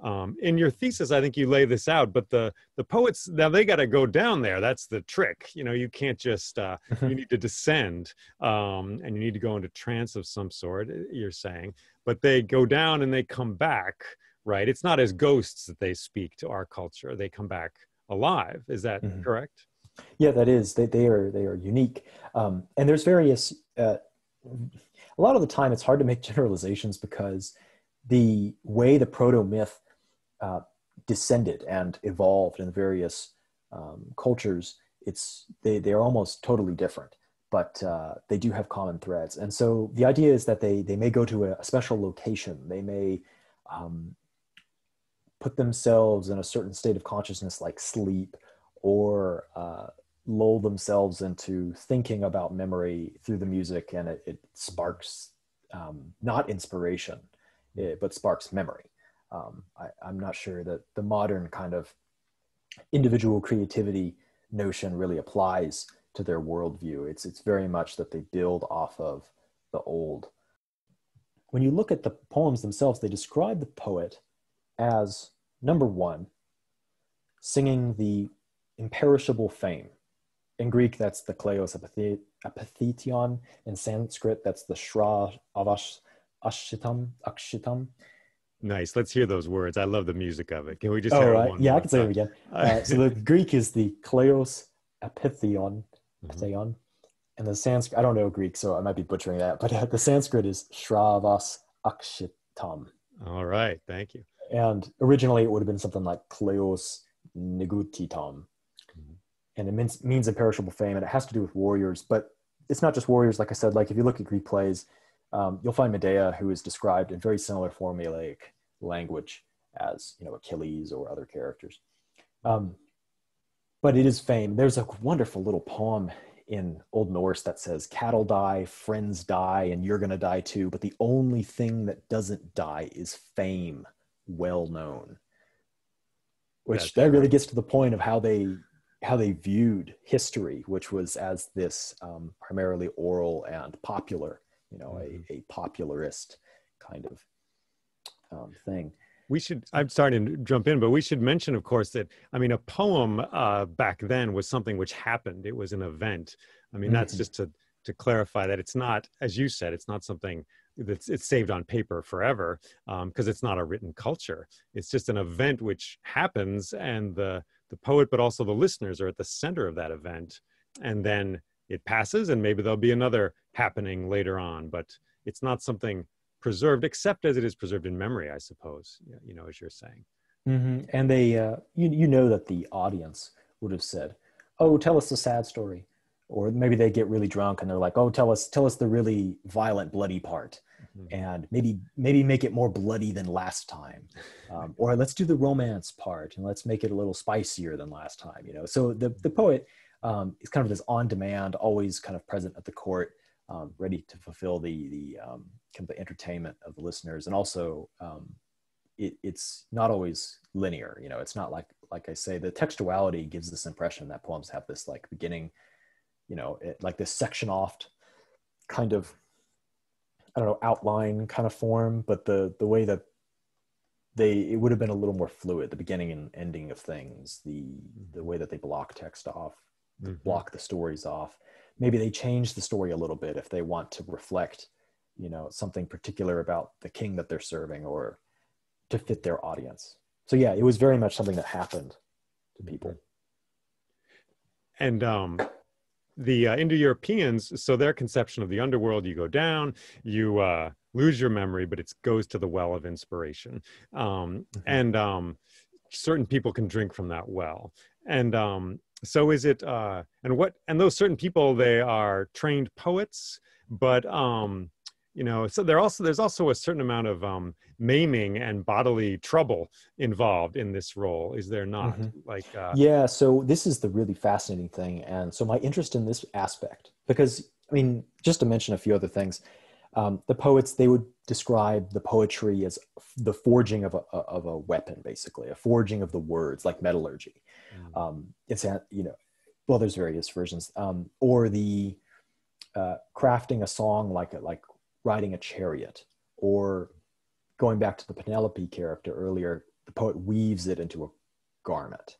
Um, in your thesis i think you lay this out but the the poets now they got to go down there. That's the trick. You know you can't just uh, you need to descend um, and you need to go into trance of some sort you're saying but they go down and they come back right? It's not as ghosts that they speak to our culture. They come back alive. Is that mm-hmm. correct yeah that is they, they are they are unique um, and there's various uh, a lot of the time it's hard to make generalizations because the way the proto myth uh, descended and evolved in various um, cultures, it's they they are almost totally different, but uh, they do have common threads. And so the idea is that they they may go to a, special location. They may um, put themselves in a certain state of consciousness, like sleep, or uh, lull themselves into thinking about memory through the music, and it, it sparks um, not inspiration, it, eh, but sparks memory. Um, I, I'm not sure that the modern kind of individual creativity notion really applies to their worldview. It's it's very much that they build off of the old. When you look at the poems themselves, they describe the poet as number one, singing the imperishable fame. In Greek, that's the kleos apathetion. In Sanskrit, that's the shra avash ashitam, akshitam. Nice. Let's hear those words. I love the music of it. Can we just oh, hear right. Yeah, I can say it again. Uh, so the Greek is the kleos apitheon, Mhm. and the Sanskrit, I don't know Greek, so I might be butchering that, but uh, the Sanskrit is shravas akshitam. All right. Thank you. And originally it would have been something like kleos nigutitam. And it means, means imperishable fame, and it has to do with warriors, but it's not just warriors, like I said, like if you look at Greek plays, um, you'll find Medea, who is described in very similar formulaic language as you know Achilles or other characters. Um, but it is fame. There's a wonderful little poem in Old Norse that says, "Cattle die, friends die, and you're gonna die too. But the only thing that doesn't die is fame, well known." Which That's that really gets to the point of how they how they viewed history, which was as this um, primarily oral and popular you know, Mhm. a, a popularist kind of um, thing. We should, I'm sorry to jump in, but we should mention, of course, that, I mean, a poem uh, back then was something which happened. It was an event. I mean, that's Mhm. just to, to clarify that it's not, as you said, it's not something that's it's saved on paper forever because it's not a written culture. It's just an event which happens and the, the poet, but also the listeners are at the center of that event. And then it passes and maybe there'll be another happening later on, but it's not something preserved except as it is preserved in memory, I suppose, you know, as you're saying. Mm-hmm. And they, uh, you, you know, that the audience would have said, "Oh, tell us the sad story," or maybe they get really drunk and they're like, "Oh, tell us, tell us the really violent, bloody part." Mhm. and maybe maybe make it more bloody than last time. Um, or let's do the romance part and let's make it a little spicier than last time you know? So the, the poet um, is kind of this on demand always kind of present at the court um, ready to fulfill the the um, kind of the entertainment of the listeners. And also um, it, it's not always linear you know? It's not like like i say the textuality gives this impression that poems have this like beginning you know it, like this section off kind of I don't know outline kind of form, but the the way that they it would have been a little more fluid. The beginning and ending of things, the the way that they block text off, Mhm. block the stories off. Maybe they change the story a little bit if they want to reflect, you know, something particular about the king that they're serving or to fit their audience. So yeah, it was very much something that happened to people. And um, the uh, Indo-Europeans, so their conception of the underworld, you go down, you uh, lose your memory, but it goes to the well of inspiration. Um, Mhm. And um, certain people can drink from that well. And um, so is it, uh, and what, and those certain people, they are trained poets, but um, you know, so there also there's also a certain amount of um, maiming and bodily trouble involved in this role, is there not? Mhm. Like, uh, yeah so this is the really fascinating thing and so my interest in this aspect because i mean just to mention a few other things um, the poets they would describe the poetry as f- the forging of a, of a weapon basically a forging of the words like metallurgy Mm. um, it's you know well there's various versions um, or the uh, crafting a song like a, like riding a chariot or going back to the penelope character earlier the poet weaves it into a garment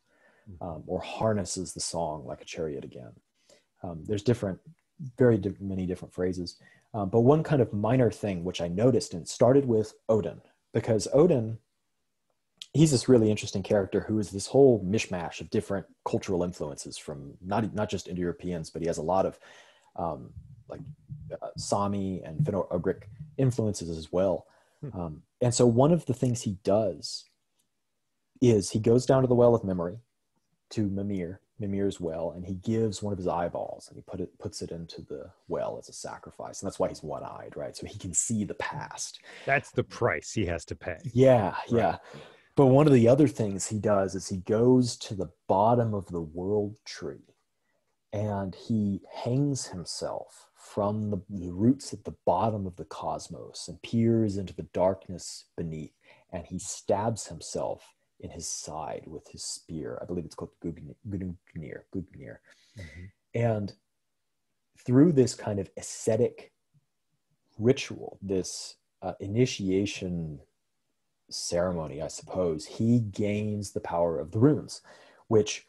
um, or harnesses the song like a chariot again. Um, there's different very di- many different phrases. Um, but one kind of minor thing which i noticed and started with odin because odin he's this really interesting character who is this whole mishmash of different cultural influences from not not just Indo-Europeans, but he has a lot of um, like uh, Sami and Finno-Ugric influences as well. Hmm. Um, and so one of the things he does is he goes down to the well of memory to Mimir, Mimir's well, and he gives one of his eyeballs and he put it puts it into the well as a sacrifice. And that's why he's one-eyed, right? So he can see the past. That's the price he has to pay. Yeah, yeah. But one of the other things he does is he goes to the bottom of the world tree and he hangs himself from the, roots at the bottom of the cosmos and peers into the darkness beneath and he stabs himself in his side with his spear. I believe it's called Gungnir. Gungnir. Mm-hmm. And through this kind of ascetic ritual, this uh, initiation ceremony, I suppose, he gains the power of the runes, which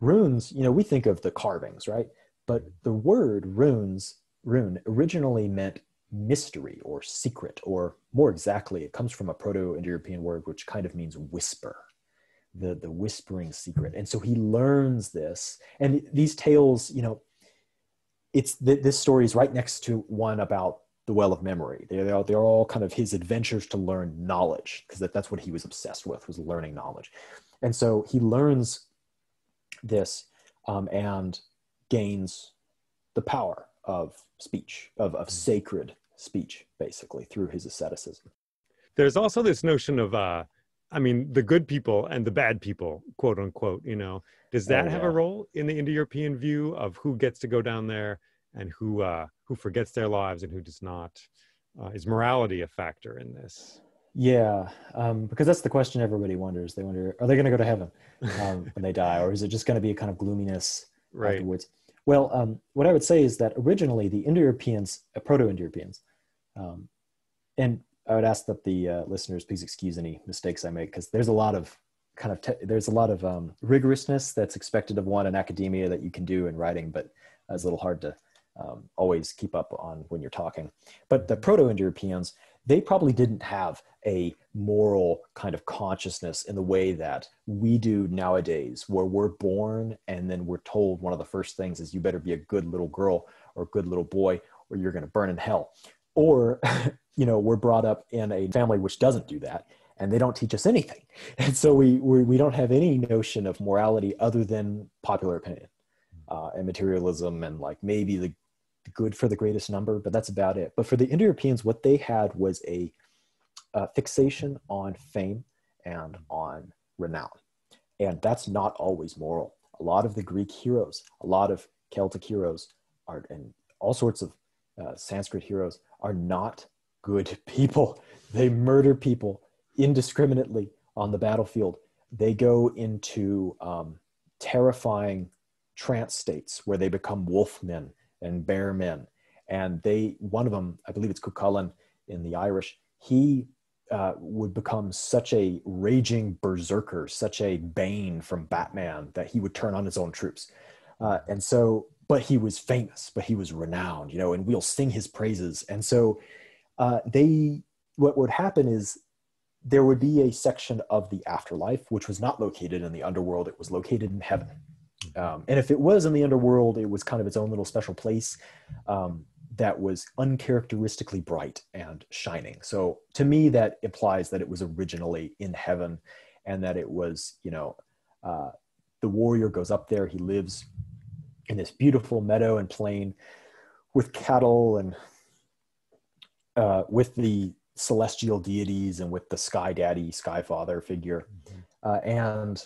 runes, you know, we think of the carvings, right? But the word runes, rune, originally meant mystery or secret, or more exactly, it comes from a Proto Indo European word which kind of means whisper, the, the whispering secret. And so he learns this. And these tales, you know, it's this story is right next to one about the well of memory. They're, they're all kind of his adventures to learn knowledge, because that, that's what he was obsessed with, was learning knowledge. And so he learns this um, and gains the power of speech, of, of sacred speech, basically, through his asceticism. There's also this notion of, uh, I mean, the good people and the bad people, quote unquote, you know, does that oh, have a role in the Indo-European view of who gets to go down there and who, uh, who forgets their lives and who does not? Uh, is morality a factor in this? Yeah, um, because that's the question everybody wonders. They wonder, are they going to go to heaven um, when they die, or is it just going to be a kind of gloominess right. afterwards? Well, um, what I would say is that originally the Indo-Europeans, uh, Proto-Indo-Europeans, um, and I would ask that the uh, listeners please excuse any mistakes I make because there's a lot of kind of te- there's a lot of um, rigorousness that's expected of one in academia that you can do in writing, but it's a little hard to um, always keep up on when you're talking. But the Proto-Indo-Europeans, they probably didn't have a moral kind of consciousness in the way that we do nowadays, where we're born and then we're told one of the first things is you better be a good little girl or a good little boy or you're going to burn in hell. Or, you know, we're brought up in a family which doesn't do that and they don't teach us anything. And so we, we, we don't have any notion of morality other than popular opinion uh, and materialism and like maybe the good for the greatest number, but that's about it. But for the Indo-Europeans, what they had was a uh, fixation on fame and on renown. And that's not always moral. A lot of the Greek heroes, a lot of Celtic heroes, are, and all sorts of uh, Sanskrit heroes are not good people. They murder people indiscriminately on the battlefield. They go into um, terrifying trance states where they become wolf men and bear men. And they, one of them, I believe it's Cuchulainn in the Irish, he uh, would become such a raging berserker, such a bane from Batman that he would turn on his own troops. Uh, and so, but he was famous, but he was renowned, you know, and we'll sing his praises. And so, uh, they, what would happen is there would be a section of the afterlife which was not located in the underworld; it was located in heaven. Um, and if it was in the underworld, it was kind of its own little special place. Um, that was uncharacteristically bright and shining. So to me, that implies that it was originally in heaven and that it was, you know, uh, the warrior goes up there, he lives in this beautiful meadow and plain with cattle and uh, with the celestial deities and with the sky daddy, sky father figure. Mm-hmm. Uh, and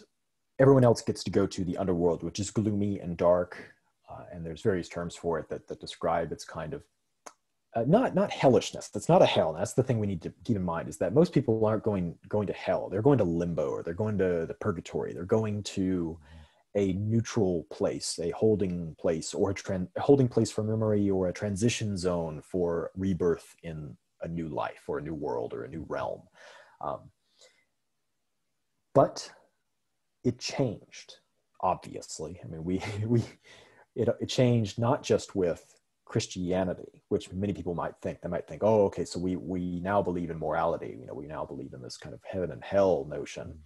everyone else gets to go to the underworld, which is gloomy and dark uh, and there's various terms for it that, that describe its kind of uh, not not hellishness. That's not a hell. That's the thing we need to keep in mind is that most people aren't going going to hell. They're going to limbo or they're going to the purgatory. They're going to a neutral place, a holding place, or a, tran- a holding place for memory, or a transition zone for rebirth in a new life, or a new world, or a new realm. Um, but it changed, obviously. I mean, we we it, it changed not just with Christianity, which many people might think. They might think, oh, okay, so we we now believe in morality. You know, we now believe in this kind of heaven and hell notion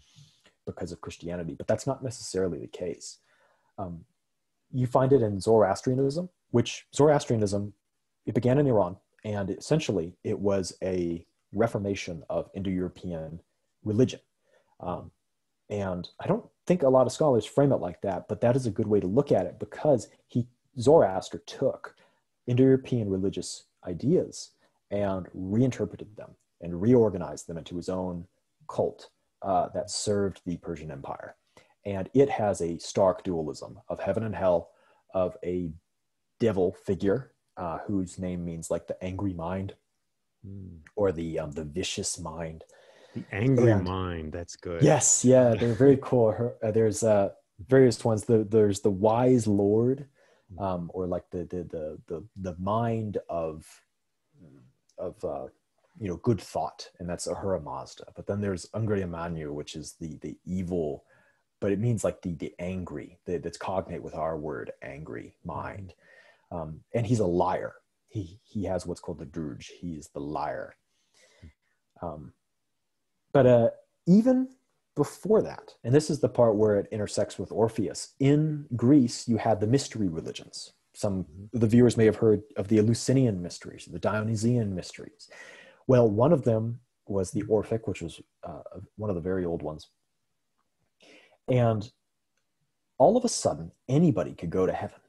because of Christianity. But that's not necessarily the case. Um, you find it in Zoroastrianism, which Zoroastrianism it began in Iran, and essentially it was a reformation of Indo-European religion. Um, and I don't think a lot of scholars frame it like that, but that is a good way to look at it because he Zoroaster took Indo-European religious ideas and reinterpreted them and reorganized them into his own cult uh, that served the Persian Empire. And it has a stark dualism of heaven and hell, of a devil figure uh, whose name means like the angry mind mm. or the um, the vicious mind. The angry and, mind. That's good. Yes, yeah, they're very cool. Her, uh, there's uh, various ones. The, there's the wise lord, hmm. um, or like the, the the the the mind of of uh, you know good thought, and that's Ahura Mazda. But then there's Angra Mainyu, which is the the evil, but it means like the the angry. The, that's cognate with our word angry mind, um, and he's a liar. He he has what's called the Druj. He's the liar. Um, but uh, even before that, and this is the part where it intersects with Orpheus. In Greece, you had the mystery religions. Some of the viewers may have heard of the Eleusinian mysteries, the Dionysian mysteries. Well, one of them was the Orphic, which was uh, one of the very old ones. And all of a sudden, anybody could go to heaven.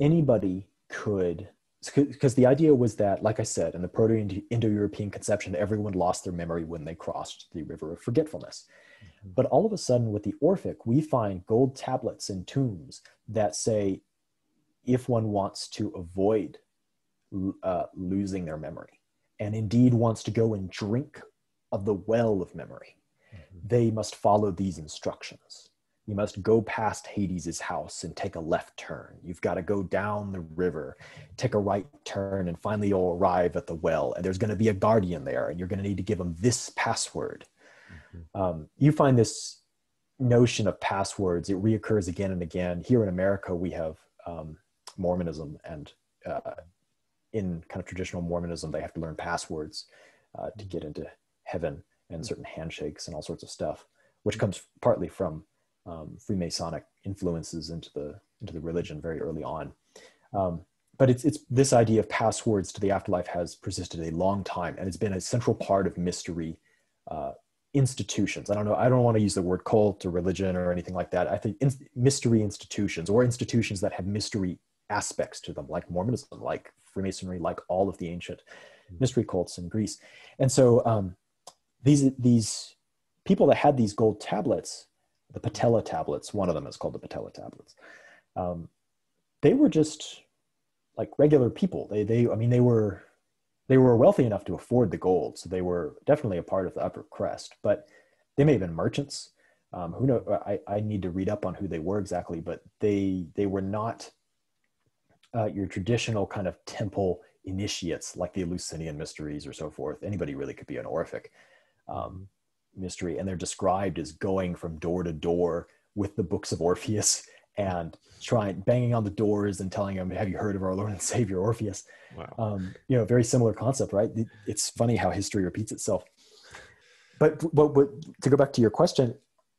Anybody could because the idea was that, like I said, in the Proto-Indo-European conception, everyone lost their memory when they crossed the river of forgetfulness. Mm-hmm. But all of a sudden, with the Orphic, we find gold tablets and tombs that say, if one wants to avoid uh, losing their memory, and indeed wants to go and drink of the well of memory, mm-hmm. they must follow these instructions you must go past Hades' house and take a left turn. You've got to go down the river, take a right turn, and finally you'll arrive at the well. And there's going to be a guardian there, and you're going to need to give them this password. Mm-hmm. Um, you find this notion of passwords, it reoccurs again and again. Here in America, we have um, Mormonism, and uh, in kind of traditional Mormonism, they have to learn passwords uh, to get into heaven and certain handshakes and all sorts of stuff, which comes partly from um, Freemasonic influences into the into the religion very early on. Um, but it's it's this idea of passwords to the afterlife has persisted a long time, and it's been a central part of mystery uh, institutions. I don't know. I don't want to use the word cult or religion or anything like that. I think in, mystery institutions or institutions that have mystery aspects to them, like Mormonism, like Freemasonry, like all of the ancient mystery cults in Greece. And so um, these these people that had these gold tablets the Petelia tablets. One of them is called the Petelia tablets. Um, they were just like regular people. They, they, I mean, they were, they were wealthy enough to afford the gold, so they were definitely a part of the upper crest. But they may have been merchants. Um, who know? I, I need to read up on who they were exactly, but they they were not uh, your traditional kind of temple initiates like the Eleusinian mysteries or so forth. Anybody really could be an Orphic. Um, mystery, and they're described as going from door to door with the books of Orpheus and trying banging on the doors and telling them, "Have you heard of our Lord and Savior Orpheus?" Wow. Um, you know, very similar concept, right? It's funny how history repeats itself. But, but, but to go back to your question,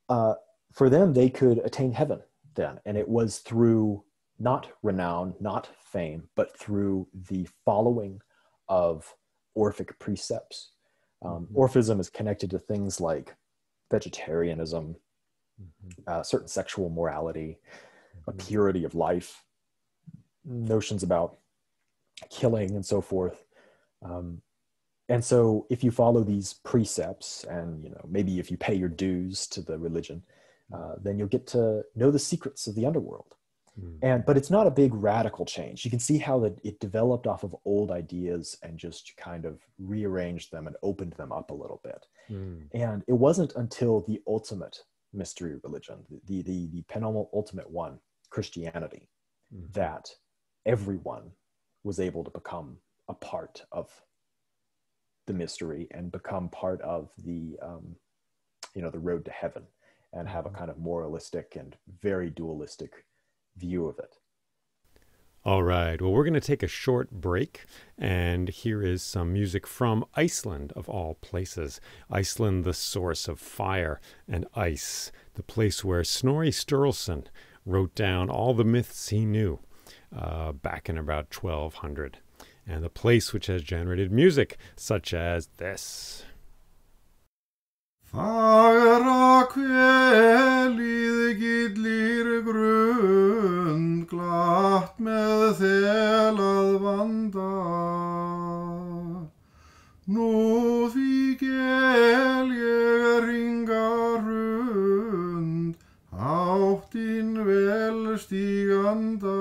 uh, for them, they could attain heaven then, and it was through not renown, not fame, but through the following of Orphic precepts um, mm-hmm. Orphism is connected to things like vegetarianism, mm-hmm. uh, certain sexual morality, a mm-hmm. purity of life, notions about killing and so forth. Um, and so if you follow these precepts and you know maybe if you pay your dues to the religion uh, then you'll get to know the secrets of the underworld. And but it's not a big radical change. You can see how it, it developed off of old ideas and just kind of rearranged them and opened them up a little bit. Mm. And it wasn't until the ultimate mystery religion, the the the penultimate one, Christianity, mm. that everyone was able to become a part of the mystery and become part of the um, you know the road to heaven and have a mm-hmm. kind of moralistic and very dualistic view of it. All right. Well, we're going to take a short break, and here is some music from Iceland, of all places. Iceland, the source of fire and ice, the place where Snorri Sturluson wrote down all the myths he knew uh, back in about 1200, and the place which has generated music such as this. Fagra kvelið gillir grund, glatt með þelað vanda. Nú því gel ég ringa rund, áttinn vel stíganda.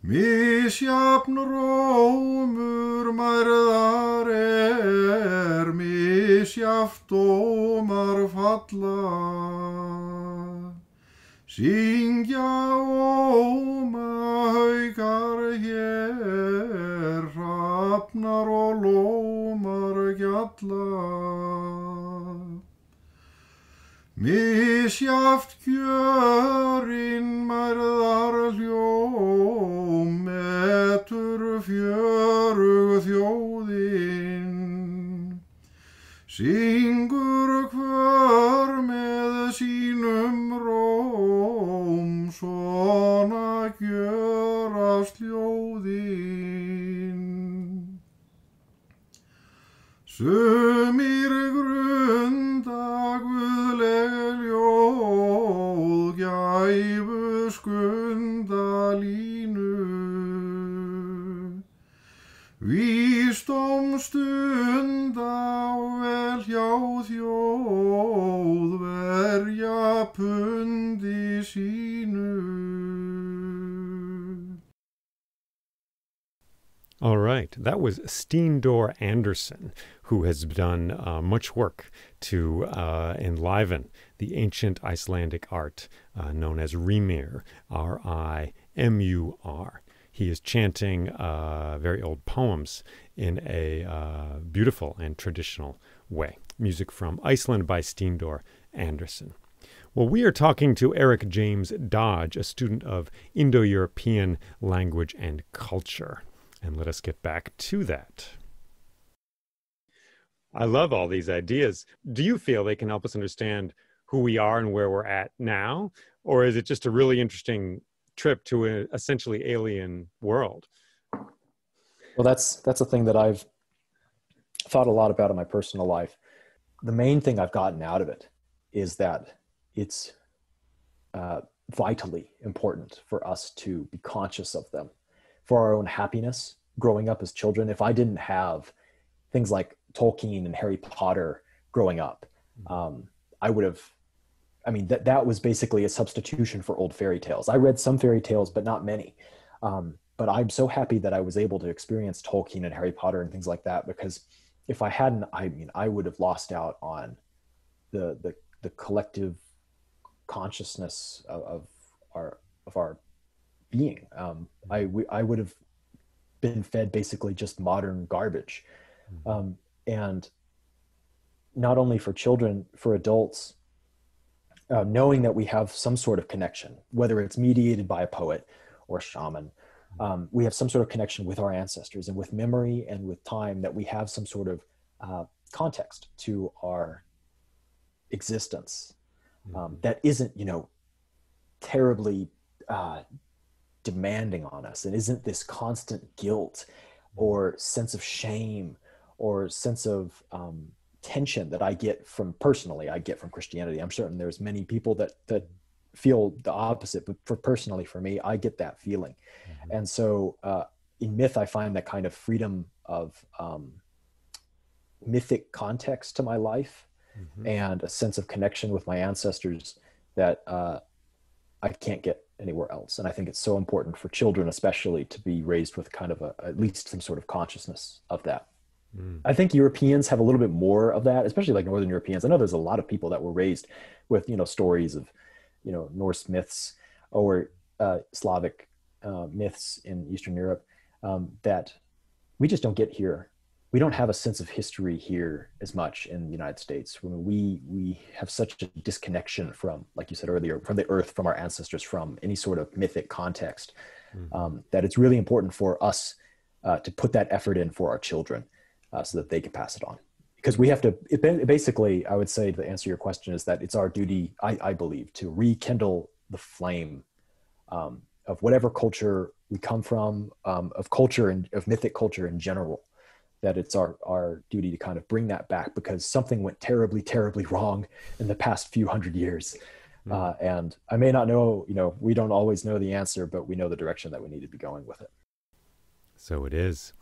Misjafn rómur mærðar er, misjaft dómar falla. Syngja óma haukar hér, hrafnar og lómar gjalla. Misjaft kjörin mærðar hljóm, metur fjörug þjóðin. Syngur hver með sínum róm, svona gjörast hljóðin. That was Steindor Andersen, who has done uh, much work to uh, enliven the ancient Icelandic art uh, known as Rimur, R I M U R. He is chanting uh, very old poems in a uh, beautiful and traditional way. Music from Iceland by Steindor Andersen. Well, we are talking to Erick James Dodge, a student of Indo European language and culture. And let us get back to that. I love all these ideas. Do you feel they can help us understand who we are and where we're at now? Or is it just a really interesting trip to an essentially alien world? Well, that's that's a thing that I've thought a lot about in my personal life. The main thing I've gotten out of it is that it's uh, vitally important for us to be conscious of them for our own happiness growing up as children. If I didn't have things like Tolkien and Harry Potter growing up, um, I would have. I mean, that that was basically a substitution for old fairy tales. I read some fairy tales, but not many. Um, but I'm so happy that I was able to experience Tolkien and Harry Potter and things like that because if I hadn't, I mean, I would have lost out on the the, the collective consciousness of, of our of our being. Um, I I would have been fed basically just modern garbage, um, and not only for children, for adults, uh, knowing that we have some sort of connection, whether it's mediated by a poet or a shaman, um, we have some sort of connection with our ancestors and with memory and with time that we have some sort of uh, context to our existence um, that isn't, you know, terribly uh, demanding on us and isn't this constant guilt or sense of shame or sense of um, tension that I get from personally I get from Christianity. I'm certain there's many people that that feel the opposite, but for personally for me, I get that feeling. Mm-hmm. And so uh, in myth, I find that kind of freedom of um, mythic context to my life mm-hmm. and a sense of connection with my ancestors that uh, I can't get anywhere else. And I think it's so important for children, especially, to be raised with kind of a, at least some sort of consciousness of that. Mm. I think Europeans have a little bit more of that, especially like Northern Europeans. I know there's a lot of people that were raised with, you know, stories of, you know, Norse myths or uh, Slavic uh, myths in Eastern Europe um, that we just don't get here we don't have a sense of history here as much in the United States. We we have such a disconnection from, like you said earlier, from the earth, from our ancestors, from any sort of mythic context, mm-hmm. um, that it's really important for us uh, to put that effort in for our children, uh, so that they can pass it on. Because we have to. It, basically, I would say to answer your question is that it's our duty, I, I believe, to rekindle the flame um, of whatever culture we come from, um, of culture and of mythic culture in general that it's our our duty to kind of bring that back because something went terribly terribly wrong in the past few hundred years Mm. uh, and i may not know you know we don't always know the answer but we know the direction that we need to be going with it So it is.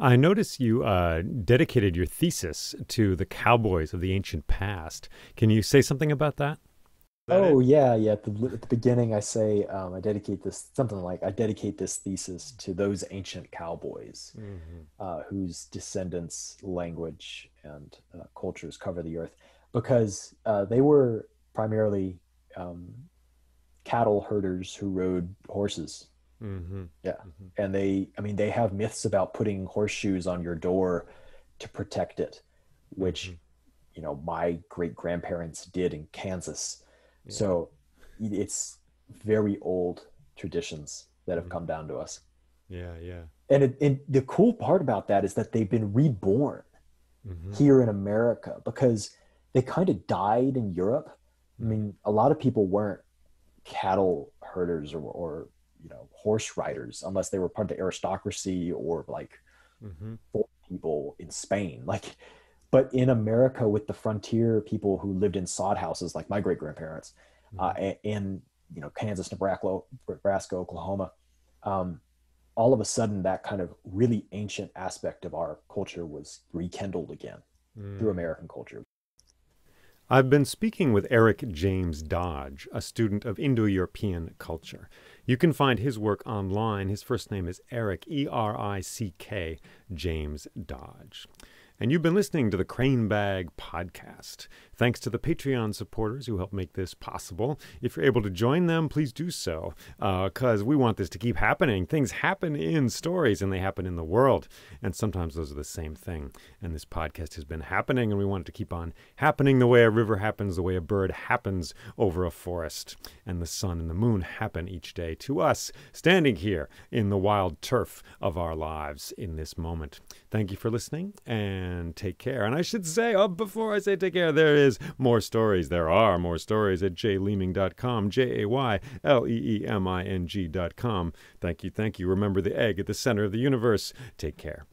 I notice you uh, dedicated your thesis to the cowboys of the ancient past. Can you say something about that? Oh yeah yeah at the, at the beginning i say um, i dedicate this something like i dedicate this thesis to those ancient cowboys Mm-hmm. uh, whose descendants language and uh, cultures cover the earth because uh, they were primarily um, cattle herders who rode horses Mm-hmm. and they i mean they have myths about putting horseshoes on your door to protect it which Mhm. you know my great grandparents did in kansas Yeah. so it's very old traditions that have Mhm. come down to us Yeah, yeah. and, it, and the cool part about that is that they've been reborn Mm-hmm. here in america because they kind of died in europe i mean a lot of people weren't cattle herders or, or you know horse riders unless they were part of the aristocracy or like Mm-hmm. people in Spain. Like, but in America, with the frontier people who lived in sod houses, like my great grandparents, uh, in you know Kansas, Nebraska, Nebraska, Oklahoma, um, all of a sudden that kind of really ancient aspect of our culture was rekindled again through American culture. I've been speaking with Erick James Dodge, a student of Indo European culture. You can find his work online. His first name is Erick, E R I C K, James Dodge. And you've been listening to the Crane Bag Podcast. Thanks to the Patreon supporters who help make this possible. If you're able to join them, please do so, uh, because we want this to keep happening. Things happen in stories and they happen in the world. And sometimes those are the same thing. And this podcast has been happening, and we want it to keep on happening the way a river happens, the way a bird happens over a forest. And the sun and the moon happen each day to us, standing here in the wild turf of our lives in this moment. Thank you for listening and take care. And I should say, oh, before I say take care, there is more stories. There are more stories at jayleeming.com, J A Y L E E M I N G.com. Thank you, thank you. Remember the egg at the center of the universe. Take care.